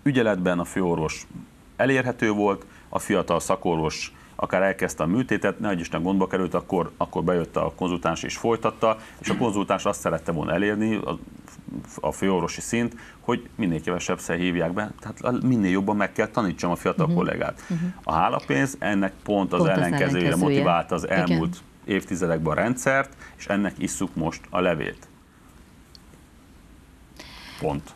S3: ügyeletben a főorvos elérhető volt, a fiatal szakorvos akár elkezdte a műtétet, ne Isten gondba került, akkor, akkor bejött a konzultáns és folytatta, és a konzultáns azt szerette volna elérni, a, a főorvosi szint, hogy minél kevesebb hívják be, tehát minél jobban meg kell tanítsam a fiatal uh-huh. kollégát. Uh-huh. A hálapénz ennek pont az pont ellenkezőjére ellenkezője. motiválta az elmúlt Igen. évtizedekben a rendszert, és ennek isszuk most a levét. Pont.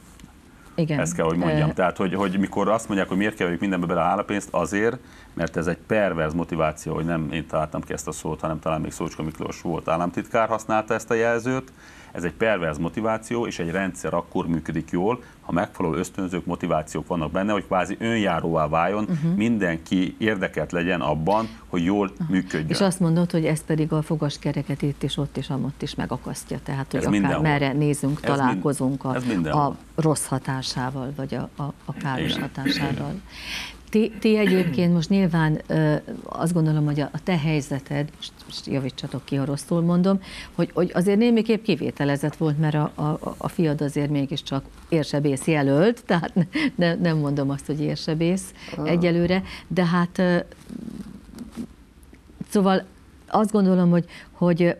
S3: Igen. Ezt kell, hogy mondjam. E... Tehát, hogy, hogy mikor azt mondják, hogy miért keverjük mindenbe bele a állapénzt, azért, mert ez egy perverz motiváció, hogy nem én találtam ki ezt a szót, hanem talán még Szócska Miklós volt államtitkár használta ezt a jelzőt, ez egy perverz motiváció, és egy rendszer akkor működik jól, ha megfelelő ösztönzők, motivációk vannak benne, hogy kvázi önjáróvá váljon, uh-huh. mindenki érdekelt legyen abban, hogy jól uh-huh. működjön.
S2: És azt mondod, hogy ez pedig a fogaskereket itt és ott is, amott is megakasztja. Tehát, hogy ez akár mindenhol. merre nézünk, ez találkozunk mind, a, a rossz hatásával, vagy a, a, a káros Igen. hatásával. Igen. Ti, ti egyébként most nyilván azt gondolom, hogy a, a te helyzeted, most, most javítsatok ki, ha rosszul mondom, hogy, hogy azért némiképp kivételezett volt, mert a, a, a fiad azért mégiscsak érsebész jelölt, tehát ne, nem mondom azt, hogy érsebész ah. egyelőre, de hát szóval azt gondolom, hogy, hogy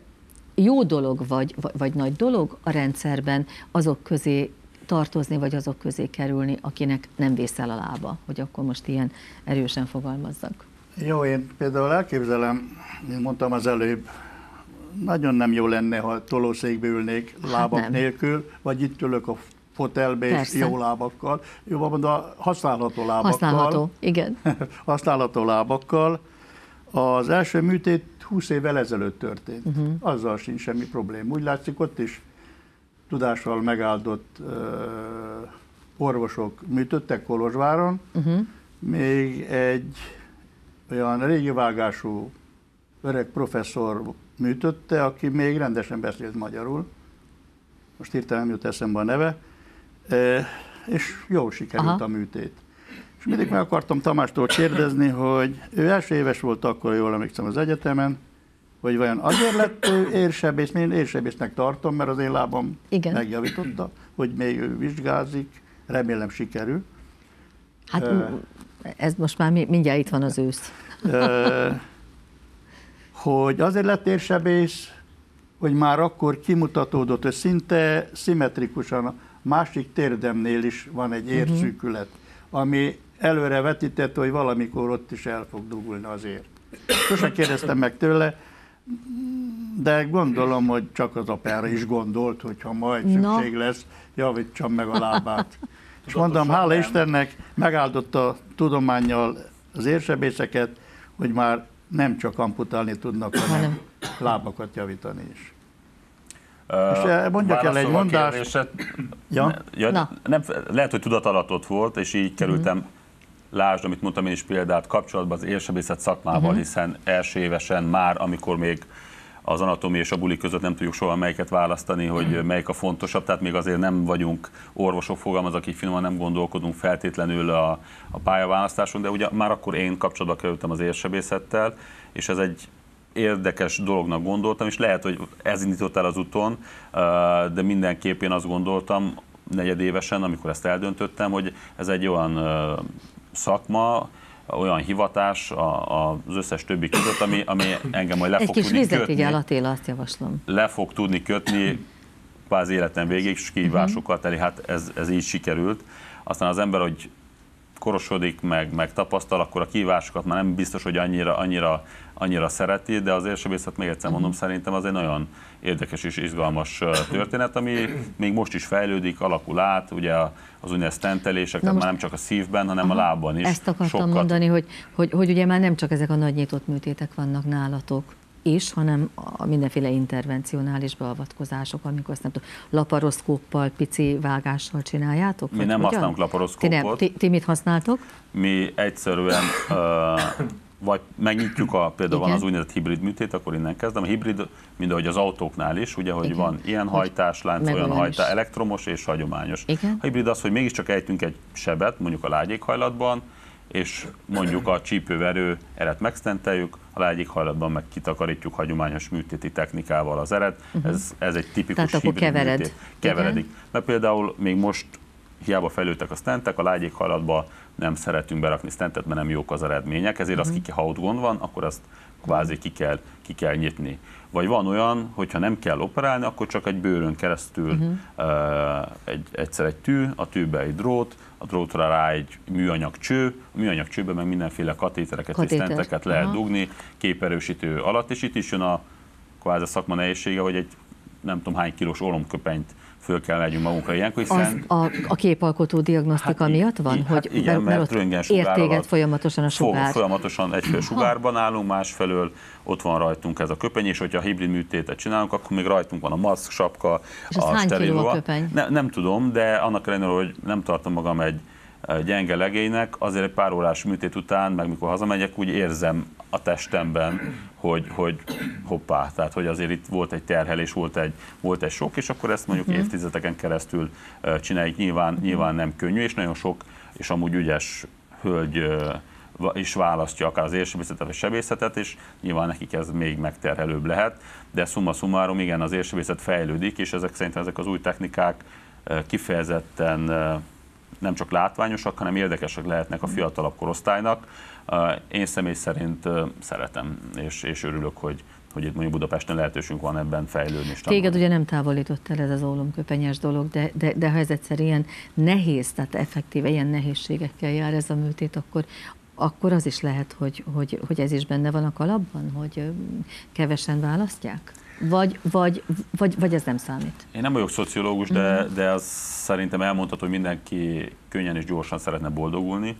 S2: jó dolog vagy, vagy, vagy nagy dolog a rendszerben azok közé tartozni, vagy azok közé kerülni, akinek nem vészel a lába, hogy akkor most ilyen erősen fogalmazzak.
S4: Jó, én például elképzelem, mint mondtam az előbb, nagyon nem jó lenne, ha tolószékbe ülnék hát lábak hát nélkül, vagy itt ülök a fotelbe és
S2: Persze.
S4: jó lábakkal, jobban mondva használható lábakkal.
S2: Használható, igen.
S4: használható lábakkal. Az első műtét 20 évvel ezelőtt történt. Uh-huh. Azzal sincs semmi probléma. Úgy látszik, ott is tudással megáldott uh, orvosok műtöttek Kolozsváron.
S2: Uh-huh.
S4: Még egy olyan régi vágású öreg professzor műtötte, aki még rendesen beszélt magyarul. Most hirtelen nem jut eszembe a neve. E, és jól sikerült
S2: Aha.
S4: a műtét. És mindig meg akartam Tamástól kérdezni, hogy ő első éves volt akkor, jól emlékszem az egyetemen, hogy vajon azért lett ő érsebész, én érsebésznek tartom, mert az én lábam
S2: Igen.
S4: megjavította, hogy még ő vizsgázik, remélem sikerül.
S2: Hát
S4: Ö.
S2: ez most már mi- mindjárt itt van az ősz.
S4: Ö, hogy azért lett érsebész, hogy már akkor kimutatódott, hogy szinte szimmetrikusan a másik térdemnél is van egy érszűkület, ami előre vetített, hogy valamikor ott is el fog dugulni az ér. Sose kérdeztem meg tőle, de gondolom, hogy csak az apára is gondolt, hogy ha majd szükség lesz, javítsam meg a lábát. És mondom, hála Istennek, megáldotta tudományjal az érsebészeket, hogy már nem csak amputálni tudnak, hanem lábakat javítani is. És, eh, mondjak el egy mondást.
S3: kérdésed,
S4: Ja?
S3: Ja,
S2: Na.
S3: nem, lehet, hogy tudat alatt ott volt, és így kerültem,
S2: Mhm.
S3: Lásd, amit mondtam én is példát, kapcsolatban az érsebészet szakmával,
S2: Mhm.
S3: hiszen első évesen már, amikor még az anatómia és a buli között nem tudjuk soha melyiket választani, hogy melyik a fontosabb, tehát még azért nem vagyunk orvosok, fogalmaz, akik finoman nem gondolkodunk feltétlenül a, a pályaválasztáson, de ugye már akkor én kapcsolatba kerültem az érsebészettel, és ez egy érdekes dolognak gondoltam, és lehet, hogy ez indított el az úton, de mindenképp én azt gondoltam negyedévesen, amikor ezt eldöntöttem, hogy ez egy olyan szakma, olyan hivatás az összes többi között, ami, ami engem majd le
S2: Egy
S3: fog
S2: kis
S3: tudni kötni
S2: így állatél, azt javaslom.
S3: le fog tudni kötni kvázi életem végig, és kihívásokkal teli, hát ez, ez így sikerült. Aztán az ember, hogy korosodik, meg, meg tapasztal, akkor a kívásokat már nem biztos, hogy annyira, annyira, annyira szereti, de az érsebészet, még egyszer mondom, szerintem az egy nagyon érdekes és izgalmas történet, ami még most is fejlődik, alakul át, ugye az úgynevezett stentelések,
S2: most-
S3: már nem csak a szívben, hanem a lábban is.
S2: Ezt akartam
S3: sokat
S2: mondani, hogy, hogy, hogy ugye már nem csak ezek a nagy nyitott műtétek vannak nálatok is, hanem a mindenféle intervencionális beavatkozások, amikor azt nem tudom, laparoszkóppal, pici vágással csináljátok?
S3: Mi nem
S2: hogyan?
S3: használunk
S2: Ti, nem,
S3: laparoszkópot.
S2: ti, ti mit használtok?
S3: mi egyszerűen uh, vagy megnyitjuk a, például van
S2: Igen.
S3: az úgynevezett hibrid műtét, akkor innen kezdem. A hibrid, mint ahogy az autóknál is, ugye, hogy
S2: Igen.
S3: van ilyen hajtáslánc,
S2: meg
S3: olyan
S2: olyan
S3: hajtá,
S2: is.
S3: elektromos és hagyományos.
S2: Igen.
S3: A hibrid az, hogy mégiscsak ejtünk egy sebet, mondjuk a lágyékhajlatban, és mondjuk a csípőverő eret megsztenteljük, a lágyékhajlatban meg kitakarítjuk hagyományos műtéti technikával az eret. Uh-huh. Ez, ez egy tipikus
S2: Tehát akkor kevered.
S3: műtét. Keveredik. Mert például még most hiába fejlődtek a stentek, a lágyékhajlatba nem szeretünk berakni stentet, mert nem jók az eredmények, ezért
S2: Mhm.
S3: azt ki kell, ha ott gond van, akkor azt kvázi ki kell, ki kell nyitni. Vagy van olyan, hogyha nem kell operálni, akkor csak egy bőrön keresztül
S2: Mhm.
S3: uh, egy, egyszer egy tű, a tűbe egy drót, a drótra rá egy műanyag cső, a műanyag csőben meg mindenféle katétereket és
S2: Katéter.
S3: stenteket lehet
S2: Aha.
S3: dugni képerősítő alatt, és itt is jön a kvázi szakma nehézsége, hogy egy nem tudom hány kilós olomköpenyt föl kell vegyünk magunkra ilyenkor,
S2: Az
S3: hiszen
S2: a, a képalkotó diagnosztika
S3: Hát
S2: miatt van?
S3: í- hát
S2: hogy
S3: igen, mert
S2: ott
S3: röntgensugár
S2: értéget folyamatosan a sugár.
S3: Folyamatosan egyfelől sugárban állunk, másfelől ott van rajtunk ez a köpeny, és hogyha hibrid műtétet csinálunk, akkor még rajtunk van a maszk, sapka,
S2: És az
S3: a
S2: hány kiló a köpeny?
S3: Ne, nem tudom, de annak ellenére, hogy nem tartom magam egy gyenge legénynek, azért egy pár órás műtét után, meg mikor hazamegyek, úgy érzem a testemben, hogy, hogy hoppá, tehát hogy azért itt volt egy terhelés, volt egy, volt egy sok, és akkor ezt mondjuk
S2: Mhm.
S3: évtizedeken keresztül csináljuk, nyilván, nyilván nem könnyű, és nagyon sok, és amúgy ügyes hölgy is választja akár az érsebészetet vagy sebészetet, és nyilván nekik ez még megterhelőbb lehet, de summa summarum igen, az érsebészet fejlődik, és ezek szerintem ezek az új technikák kifejezetten nem csak látványosak, hanem érdekesek lehetnek a fiatalabb korosztálynak. Én személy szerint szeretem, és, és örülök, hogy, hogy itt mondjuk Budapesten lehetőségünk van ebben fejlődni. és
S2: Téged ugye nem távolított el ez az ólomköpenyes dolog, de, de, de ha ez egyszer ilyen nehéz, tehát effektíve ilyen nehézségekkel jár ez a műtét, akkor, akkor az is lehet, hogy, hogy, hogy ez is benne van a kalapban, hogy kevesen választják? Vagy, vagy, vagy, vagy ez nem számít?
S3: Én nem vagyok szociológus, de, de az szerintem elmondható, hogy mindenki könnyen és gyorsan szeretne boldogulni.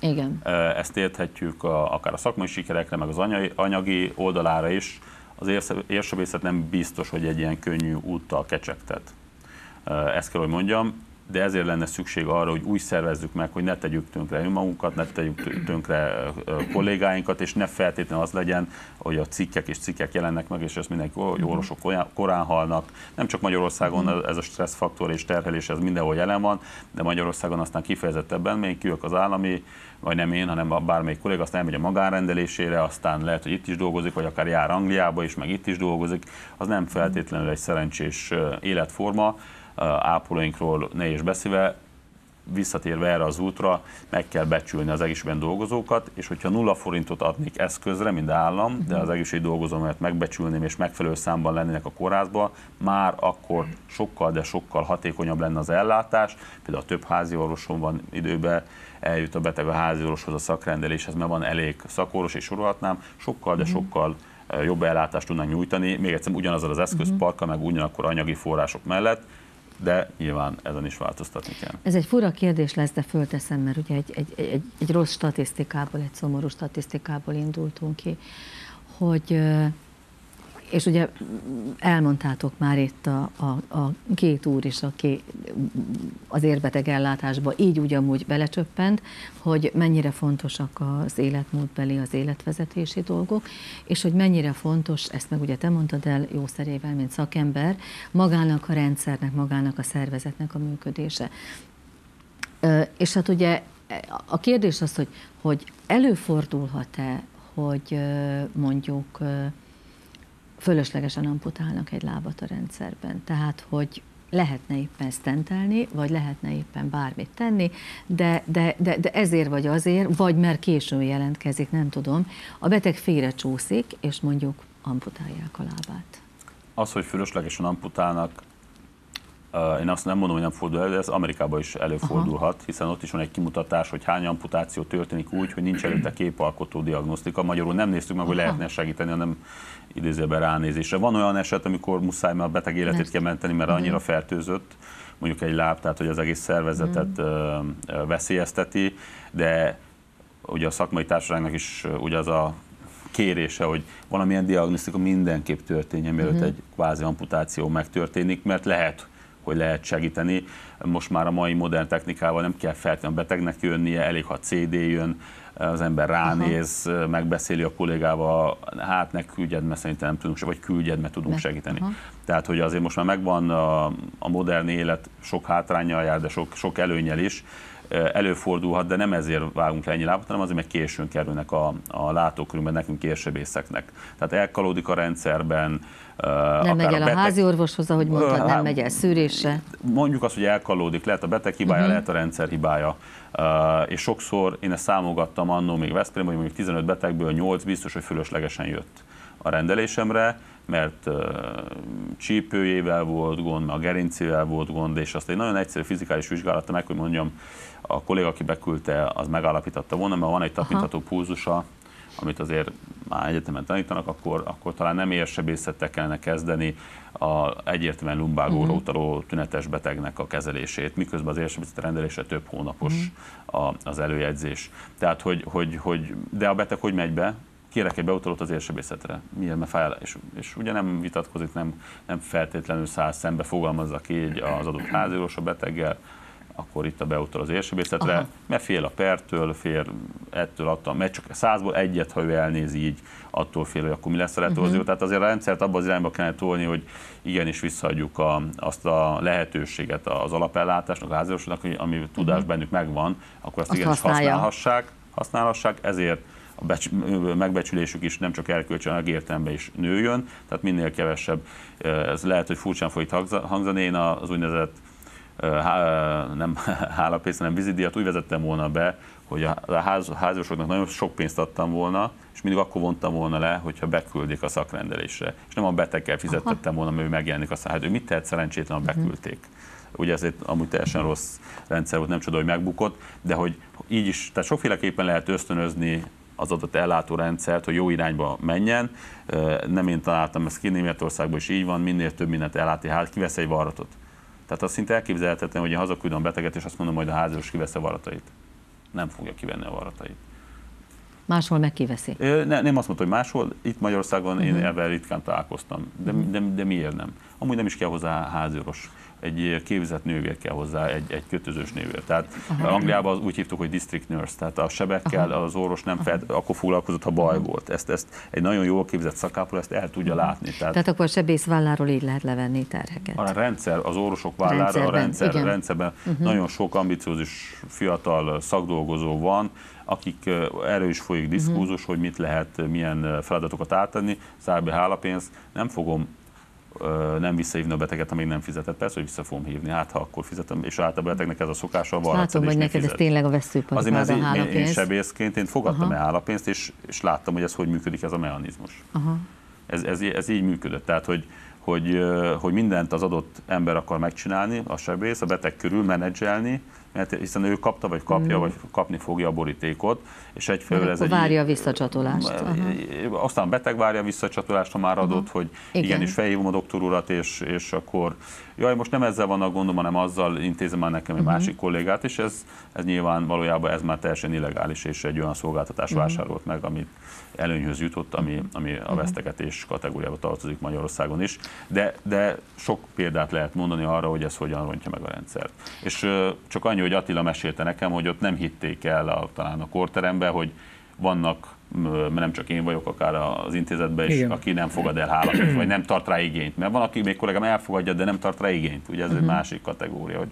S2: Igen.
S3: Ezt érthetjük a, akár a szakmai sikerekre, meg az anyagi, anyagi oldalára is. Az érsebészet nem biztos, hogy egy ilyen könnyű úttal kecsegtet. Ezt kell, hogy mondjam de ezért lenne szükség arra, hogy úgy szervezzük meg, hogy ne tegyük tönkre önmagunkat, ne tegyük tönkre kollégáinkat, és ne feltétlenül az legyen, hogy a cikkek és cikkek jelennek meg, és ezt mindenki, hogy mhm. orvosok korán halnak. Nem csak Magyarországon mhm. ez a stresszfaktor és terhelés, ez mindenhol jelen van, de Magyarországon aztán kifejezettebben még kijövök az állami, vagy nem én, hanem bármelyik kolléga, aztán elmegy a magánrendelésére, aztán lehet, hogy itt is dolgozik, vagy akár jár Angliába is, meg itt is dolgozik, az nem feltétlenül egy szerencsés életforma ápolóinkról ne is beszélve, visszatérve erre az útra, meg kell becsülni az egészségben dolgozókat, és hogyha nulla forintot adnék eszközre, mint állam, de az egészségügyi dolgozókat megbecsülném és megfelelő számban lennének a kórházba, már akkor sokkal, de sokkal hatékonyabb lenne az ellátás. Például a több házi orvoson van időben, eljut a beteg a házi orvoshoz a szakrendeléshez, mert van elég szakorvos, és sorolhatnám, sokkal, de mhm. sokkal jobb ellátást tudnánk nyújtani, még egyszer ugyanazzal az eszközparkkal, meg ugyanakkor anyagi források mellett, de nyilván ezen is változtatni kell.
S2: Ez egy fura kérdés lesz, de fölteszem, mert ugye egy, egy, egy, egy rossz statisztikából, egy szomorú statisztikából indultunk ki, hogy és ugye elmondtátok már itt a, a, a két úr is, aki az érbeteg ellátásba így úgy amúgy belecsöppent, hogy mennyire fontosak az életmódbeli, az életvezetési dolgok, és hogy mennyire fontos, ezt meg ugye te mondtad el jószerével, mint szakember, magának a rendszernek, magának a szervezetnek a működése. És hát ugye a kérdés az, hogy, hogy előfordulhat-e, hogy mondjuk fölöslegesen amputálnak egy lábat a rendszerben. Tehát, hogy lehetne éppen stentelni, vagy lehetne éppen bármit tenni, de, de, de, de ezért vagy azért, vagy mert későn jelentkezik, nem tudom, a beteg félrecsúszik, és mondjuk amputálják a lábát.
S3: Az, hogy fölöslegesen amputálnak, én azt nem mondom, hogy nem fordul elő, de ez Amerikában is előfordulhat, hiszen ott is van egy kimutatás, hogy hány amputáció történik úgy, hogy nincs előtte képalkotó diagnosztika. Magyarul nem néztük meg, hogy lehetne segíteni, hanem idézőben ránézésre. Van olyan eset, amikor muszáj már a beteg életét Mert. kell menteni, mert annyira fertőzött, mondjuk egy láb, tehát hogy az egész szervezetet mm. veszélyezteti, de ugye a szakmai társaságnak is ugye az a kérése, hogy valamilyen diagnosztika mindenképp történjen, mielőtt mm-hmm. egy kvázi amputáció megtörténik, mert lehet, hogy lehet segíteni. Most már a mai modern technikával nem kell feltétlenül betegnek jönnie, elég ha CD jön, az ember ránéz, Aha. megbeszéli a kollégával, hát ne küldjed, mert szerintem nem tudunk, vagy küldjed, mert tudunk ne. segíteni. Aha. Tehát, hogy azért most már megvan a, a modern élet, sok hátrányjal jár, de sok, sok előnyel is, előfordulhat, de nem ezért vágunk le ennyi lábat, hanem azért, mert későn kerülnek a, a látókörünkben nekünk érsebészeknek. Tehát elkalódik a rendszerben.
S2: Nem megy el a, beteg... házi orvoshoz, ahogy mondtad, nem megy el szűrésre.
S3: Mondjuk azt, hogy elkalódik, lehet a beteg hibája, uh-huh. lehet a rendszer hibája. Uh, és sokszor én ezt számogattam annó még Veszprém, hogy mondjuk 15 betegből 8 biztos, hogy fölöslegesen jött a rendelésemre, mert uh, csípőjével volt gond, a gerincével volt gond, és azt egy nagyon egyszerű fizikális vizsgálata meg, hogy mondjam, a kolléga, aki beküldte, az megállapította volna, mert van egy tapintató pulzusa, amit azért már egyetemen tanítanak, akkor, akkor talán nem érsebészettel kellene kezdeni a egyértelműen lumbágóra uh-huh. utaló tünetes betegnek a kezelését, miközben az érsebészet rendelése több hónapos uh-huh. a, az előjegyzés. Tehát, hogy, hogy, hogy, de a beteg hogy megy be? kérek egy beutalót az érsebészetre. Miért? Mert fáj, és, és ugye nem vitatkozik, nem, nem feltétlenül száll szembe, fogalmazza ki az adott házőros a beteggel, akkor itt a beutal az érsebészetre, Aha. mert fél a pertől, fél ettől, attól, mert csak százból egyet, ha ő elnézi így, attól fél, hogy akkor mi lesz a retorzió. Uh-huh. Tehát azért a rendszert abban az irányba kellene tolni, hogy igenis visszaadjuk a, azt a lehetőséget az alapellátásnak, a házorvosnak, ami uh-huh. tudás mhm. bennük megvan, akkor azt, azt igenis használja. használhassák, használhassák, ezért a becs, megbecsülésük is nem csak erkölcsi, hanem értelemben is nőjön, tehát minél kevesebb, ez lehet, hogy furcsán folyik hangzani, én az úgynevezett nem hálapénzt, hanem vízidíjat úgy vezettem volna be, hogy a ház, házasoknak nagyon sok pénzt adtam volna, és mindig akkor vontam volna le, hogyha beküldik a szakrendelésre. És nem a betegkel fizettettem volna, mert ő megjelenik a hát mit tehet szerencsétlen, ha beküldték. Ugye ez egy amúgy teljesen rossz rendszer volt, nem csoda, hogy megbukott, de hogy így is, tehát sokféleképpen lehet ösztönözni az adott ellátórendszert, hogy jó irányba menjen. Nem én találtam, ez ki Németországban is így van, minél több mindent elláti hát kivesz egy varratot. Tehát az szinte elképzelhetetlen, hogy én hazaküldöm a beteget, és azt mondom, hogy a házőrös kivesz a varratait. Nem fogja kivenni a varratait.
S2: Máshol meg kiveszi?
S3: Ne, nem azt mondta, hogy máshol, itt Magyarországon uh-huh. én mhm. ebben ritkán találkoztam. De, de, de miért nem? Amúgy nem is kell hozzá házőros egy képzett nővér kell hozzá, egy, egy kötözős nővér. Tehát Aha. Angliában úgy hívtuk, hogy district nurse, tehát a sebekkel Aha. az orvos nem fed, akkor foglalkozott, ha baj volt. Ezt, ezt egy nagyon jól képzett szakápoló ezt el tudja látni.
S2: Tehát, tehát akkor a sebész válláról így lehet levenni terheket.
S3: A rendszer, az orvosok vállára, rendszerben, a rendszer, igen. rendszerben uh-huh. nagyon sok ambiciózus fiatal szakdolgozó van, akik erről is folyik diszkúzus, uh-huh. hogy mit lehet, milyen feladatokat átadni, szárbe hálapénzt, nem fogom nem visszahívni a beteget, amíg nem fizetett. Persze, hogy vissza fogom hívni, hát ha akkor fizetem, és általában a betegnek ez a szokása van.
S2: Látom, hogy neked ez tényleg a veszőpont
S3: Azért, ez a én, én sebészként én fogadtam Aha. el hálapénzt, és, és láttam, hogy ez hogy működik ez a mechanizmus. Aha. Ez, ez, ez, így működött. Tehát, hogy, hogy, hogy mindent az adott ember akar megcsinálni, a sebész, a beteg körül menedzselni, mert hiszen ő kapta, vagy kapja, mm. vagy kapni fogja a borítékot, és egyfelől ez egy...
S2: várja a visszacsatolást.
S3: Aha. Aztán beteg várja a visszacsatolást, ha már adott, Aha. hogy igen. igenis felhívom a doktor urat, és, és akkor jaj, most nem ezzel van a gondom, hanem azzal intézem már nekem egy uh-huh. másik kollégát, és ez, ez nyilván valójában ez már teljesen illegális, és egy olyan szolgáltatás uh-huh. vásárolt meg, amit előnyhöz jutott, ami, ami a vesztegetés kategóriába tartozik Magyarországon is. De, de sok példát lehet mondani arra, hogy ez hogyan rontja meg a rendszert. És csak annyi, hogy Attila mesélte nekem, hogy ott nem hitték el a, talán a korterembe, hogy vannak mert nem csak én vagyok akár az intézetben is, Igen. aki nem fogad el hálapénzt, vagy nem tart rá igényt. Mert van, aki még kollégám elfogadja, de nem tart rá igényt. Ugye ez uh-huh. egy mhm. másik kategória, hogy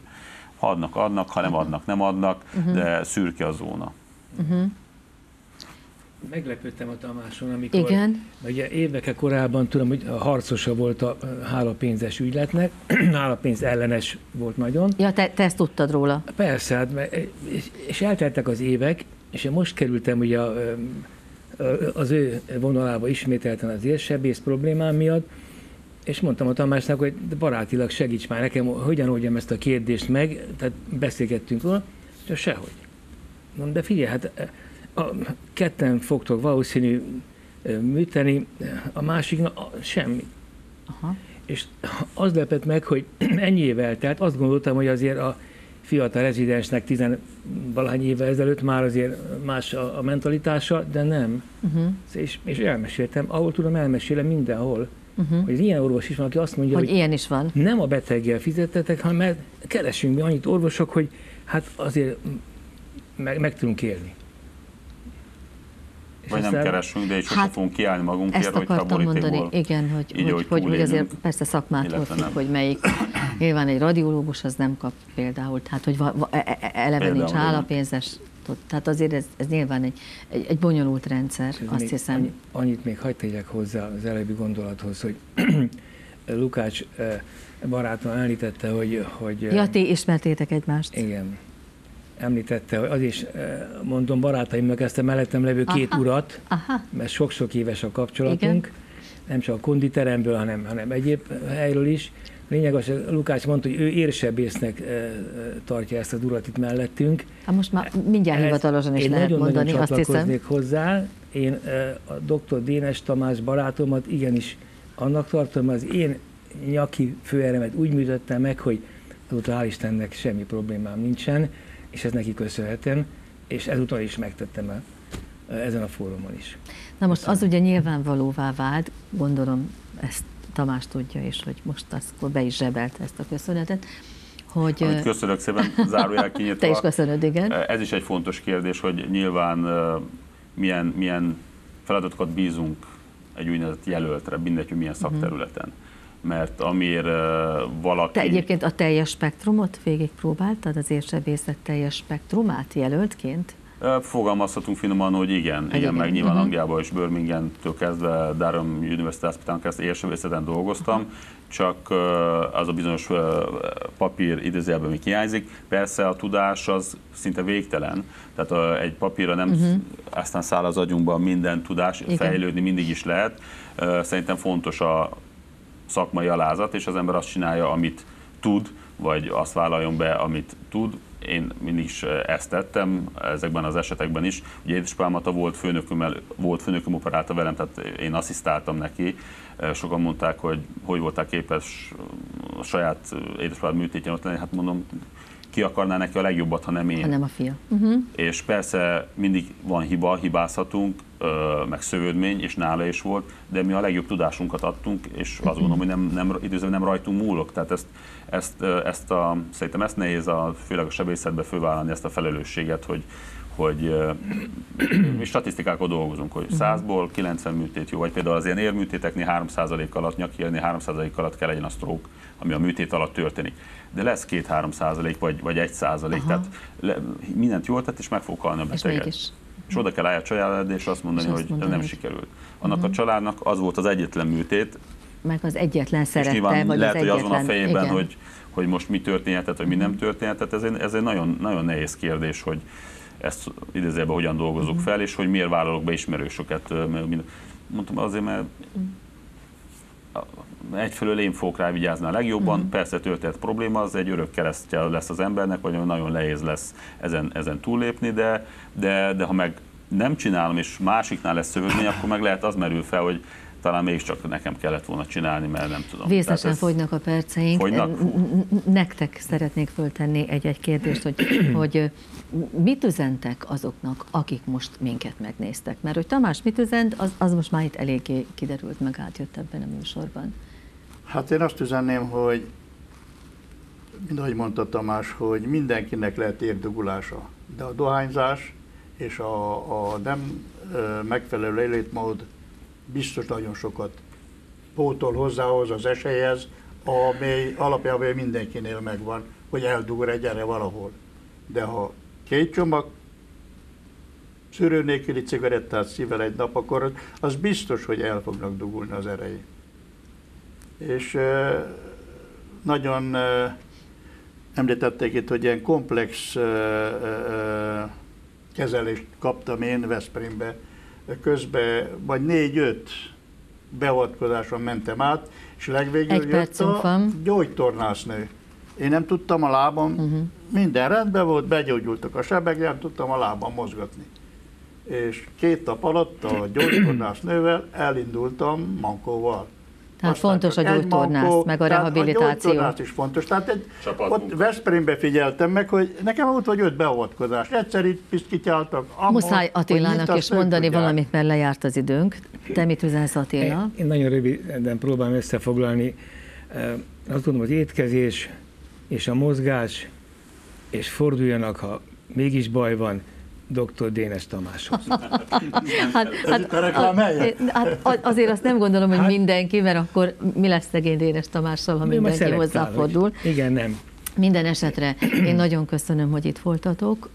S3: ha adnak, adnak, ha nem adnak, nem adnak, uh-huh. de szürke a zóna. Uh-huh
S5: meglepődtem a Tamáson, amikor Igen. ugye évekkel korábban tudom, hogy a harcosa volt a hálapénzes ügyletnek, hálapénz ellenes volt nagyon.
S2: Ja, te, te ezt tudtad róla?
S5: Persze, hát, és, és elteltek az évek, és én most kerültem ugye a, az ő vonalába ismételten az érsebész problémám miatt, és mondtam a Tamásnak, hogy barátilag segíts már nekem, hogyan oldjam ezt a kérdést meg, tehát beszélgettünk róla, és sehogy. Mondom, de figyelj, hát a, ketten fogtok valószínű műteni, a másik na, semmi. Aha. És az lepett meg, hogy ennyi évvel, tehát azt gondoltam, hogy azért a fiatal rezidensnek tizenvalahány évvel ezelőtt már azért más a, a mentalitása, de nem. Uh-huh. És, és elmeséltem, ahol tudom, elmesélem mindenhol. Uh-huh. Hogy ilyen orvos is van, aki azt mondja,
S2: hogy, hogy ilyen is van.
S5: nem a beteggel fizettetek, hanem mert keresünk mi annyit orvosok, hogy hát azért meg, meg tudunk élni.
S3: Vagy nem keresünk, de is hát, fogunk kiállni magunkért, ezt
S2: akartam mondani, igen, hogy, így, hogy, hogy, hogy azért persze szakmától függ, hogy melyik. Nyilván egy radiológus az nem kap például, tehát hogy va, va, e- e- eleve például nincs állapénzes, tehát azért ez, ez nyilván egy, egy, egy bonyolult rendszer, Ez azt hiszem.
S5: Annyit, annyit még hagyd tegyek hozzá az előbbi gondolathoz, hogy Lukács eh, barátom említette, hogy... hogy
S2: ja, ti ismertétek egymást.
S5: Igen, említette, hogy az is eh, mondom barátaimnak ezt a mellettem levő két aha, urat, aha. mert sok-sok éves a kapcsolatunk, Igen. nem csak a konditeremből, hanem, hanem egyéb helyről is. Lényeg az, hogy Lukács mondta, hogy ő érsebésznek eh, tartja ezt az urat itt mellettünk.
S2: Hát most már mindjárt Ezt hivatalosan is lehet
S5: nagyon,
S2: mondani,
S5: nagyon azt hiszem. hozzá. Én eh, a dr. Dénes Tamás barátomat igenis annak tartom, az én nyaki főeremet úgy műtöttem meg, hogy azóta hál' Istennek semmi problémám nincsen és ez neki köszönhetem, és ezúttal is megtettem el ezen a fórumon is.
S2: Na most Köszönöm. az ugye nyilvánvalóvá vált, gondolom ezt Tamás tudja, és hogy most azt be is zsebelte ezt a köszönetet, hogy...
S3: Amit köszönök szépen, zárójel kinyitva.
S2: Te is köszönöd, igen.
S3: Ez is egy fontos kérdés, hogy nyilván milyen, milyen feladatokat bízunk egy úgynevezett jelöltre, mindegy, hogy milyen mhm. szakterületen. Mert amire valaki...
S2: Te egyébként a teljes spektrumot végigpróbáltad, az érsebészet teljes spektrumát jelöltként?
S3: Fogalmazhatunk finoman, hogy igen, igen, igen meg nyilván uh-huh. Angliában és Birmingham-től kezdve Durham University Hospital kezdve érsebészeten dolgoztam, uh-huh. csak az a bizonyos papír idézőjelben még hiányzik. Persze a tudás az szinte végtelen, tehát egy papírra nem uh-huh. aztán száll az agyunkban minden tudás, igen. fejlődni mindig is lehet. Szerintem fontos a szakmai alázat, és az ember azt csinálja, amit tud, vagy azt vállaljon be, amit tud, én mindig is ezt tettem, ezekben az esetekben is. Ugye édesapámata volt főnököm, volt főnököm operálta velem, tehát én asszisztáltam neki. Sokan mondták, hogy hogy voltál képes a saját édesapád műtétjen ott lenni, hát mondom, ki akarná neki a legjobbat, ha nem én.
S2: Ha nem a fia. Uh-huh.
S3: És persze mindig van hiba, hibázhatunk, meg szövődmény, és nála is volt, de mi a legjobb tudásunkat adtunk, és azt gondolom, hogy nem, nem, időzően nem rajtunk múlok. Tehát ezt, ezt, ezt a, szerintem ezt nehéz a, főleg a sebészetbe fővállalni ezt a felelősséget, hogy, hogy mi statisztikákkal dolgozunk, hogy 100-ból 90 műtét jó, vagy például az ilyen érműtéteknél 3% alatt, nyakérni 3% alatt kell legyen a stroke, ami a műtét alatt történik. De lesz 2-3 százalék, vagy, vagy 1 százalék, tehát le, mindent jól tett, és meg fog halni a beteget. És, és oda kell állni a családra, és azt mondani, és azt hogy mondani, ez nem hogy... sikerült. Annak uh-huh. a családnak az volt az egyetlen műtét.
S2: Meg az egyetlen szerette,
S3: vagy lehet, az hogy az van a fejében, hogy, hogy most mi történhetett, vagy mi nem történhetett. Ez egy, ez egy nagyon, nagyon nehéz kérdés, hogy ezt idézőben hogyan dolgozunk uh-huh. fel, és hogy miért vállalok be ismerősöket. Mondtam azért, mert egyfelől én fogok rá vigyázni a legjobban, uh-huh. persze történt probléma, az egy örök keresztje lesz az embernek, vagy nagyon nehéz lesz ezen, ezen túllépni, de, de, de ha meg nem csinálom, és másiknál lesz szövődmény, akkor meg lehet az merül fel, hogy talán mégiscsak nekem kellett volna csinálni, mert nem tudom.
S2: Vészesen fogynak a perceink. Fogynak? Nektek szeretnék föltenni egy-egy kérdést, hogy, hogy mit üzentek azoknak, akik most minket megnéztek? Mert hogy Tamás mit üzent, az, az most már itt eléggé kiderült, meg átjött ebben a műsorban.
S4: Hát én azt üzenném, hogy mint ahogy mondta Tamás, hogy mindenkinek lehet érdugulása, de a dohányzás és a, a nem megfelelő életmód biztos nagyon sokat pótol hozzához az esélyhez, amely alapjában mindenkinél megvan, hogy eldugor egy erre valahol. De ha két csomag szűrő nélküli cigarettát szível egy nap, akkor az biztos, hogy el fognak dugulni az erejé. És nagyon említették itt, hogy ilyen komplex kezelést kaptam én Veszprémbe. Közben vagy négy-öt beavatkozáson mentem át, és legvégül
S2: Egy jött a van.
S4: gyógytornásznő. Én nem tudtam a lábam, uh-huh. minden rendben volt, begyógyultak a sebek, nem tudtam a lábam mozgatni. És két nap alatt a gyógytornásznővel elindultam Mankóval.
S2: Tehát Aztán fontos a gyógytornász, meg a rehabilitáció. A
S4: is fontos. Tehát egy, ott Veszprémbe figyeltem meg, hogy nekem volt vagy öt beavatkozás. Egyszer itt piszkityáltak.
S2: Ammo, Muszáj Attilának is mondani tudják. valamit, mert lejárt az időnk. Te mit üzensz Attila? Én,
S5: én nagyon röviden próbálom összefoglalni. Azt gondolom, az étkezés és a mozgás, és forduljanak, ha mégis baj van, dr. Dénes Tamáshoz.
S2: hát, hát, hát, azért azt nem gondolom, hogy hát, mindenki, mert akkor mi lesz szegény Dénes Tamással, ha mindenki hozzáfordul.
S5: Igen, nem.
S2: Minden esetre én nagyon köszönöm, hogy itt voltatok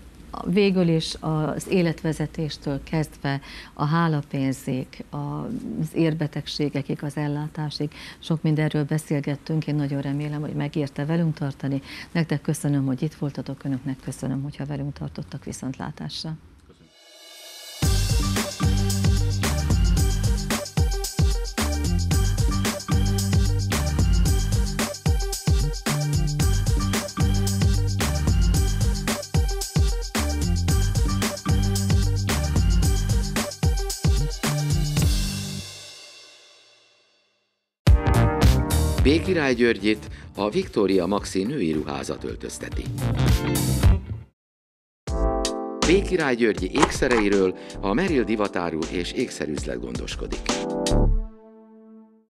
S2: végül is az életvezetéstől kezdve a hálapénzig, az érbetegségekig, az ellátásig, sok mindenről beszélgettünk, én nagyon remélem, hogy megérte velünk tartani. Nektek köszönöm, hogy itt voltatok, önöknek köszönöm, hogyha velünk tartottak viszontlátásra.
S1: B. Király Györgyit a Viktória Maxi női ruházat öltözteti. B. Király Györgyi ékszereiről a Meril Divatárú és ékszerüzlet gondoskodik.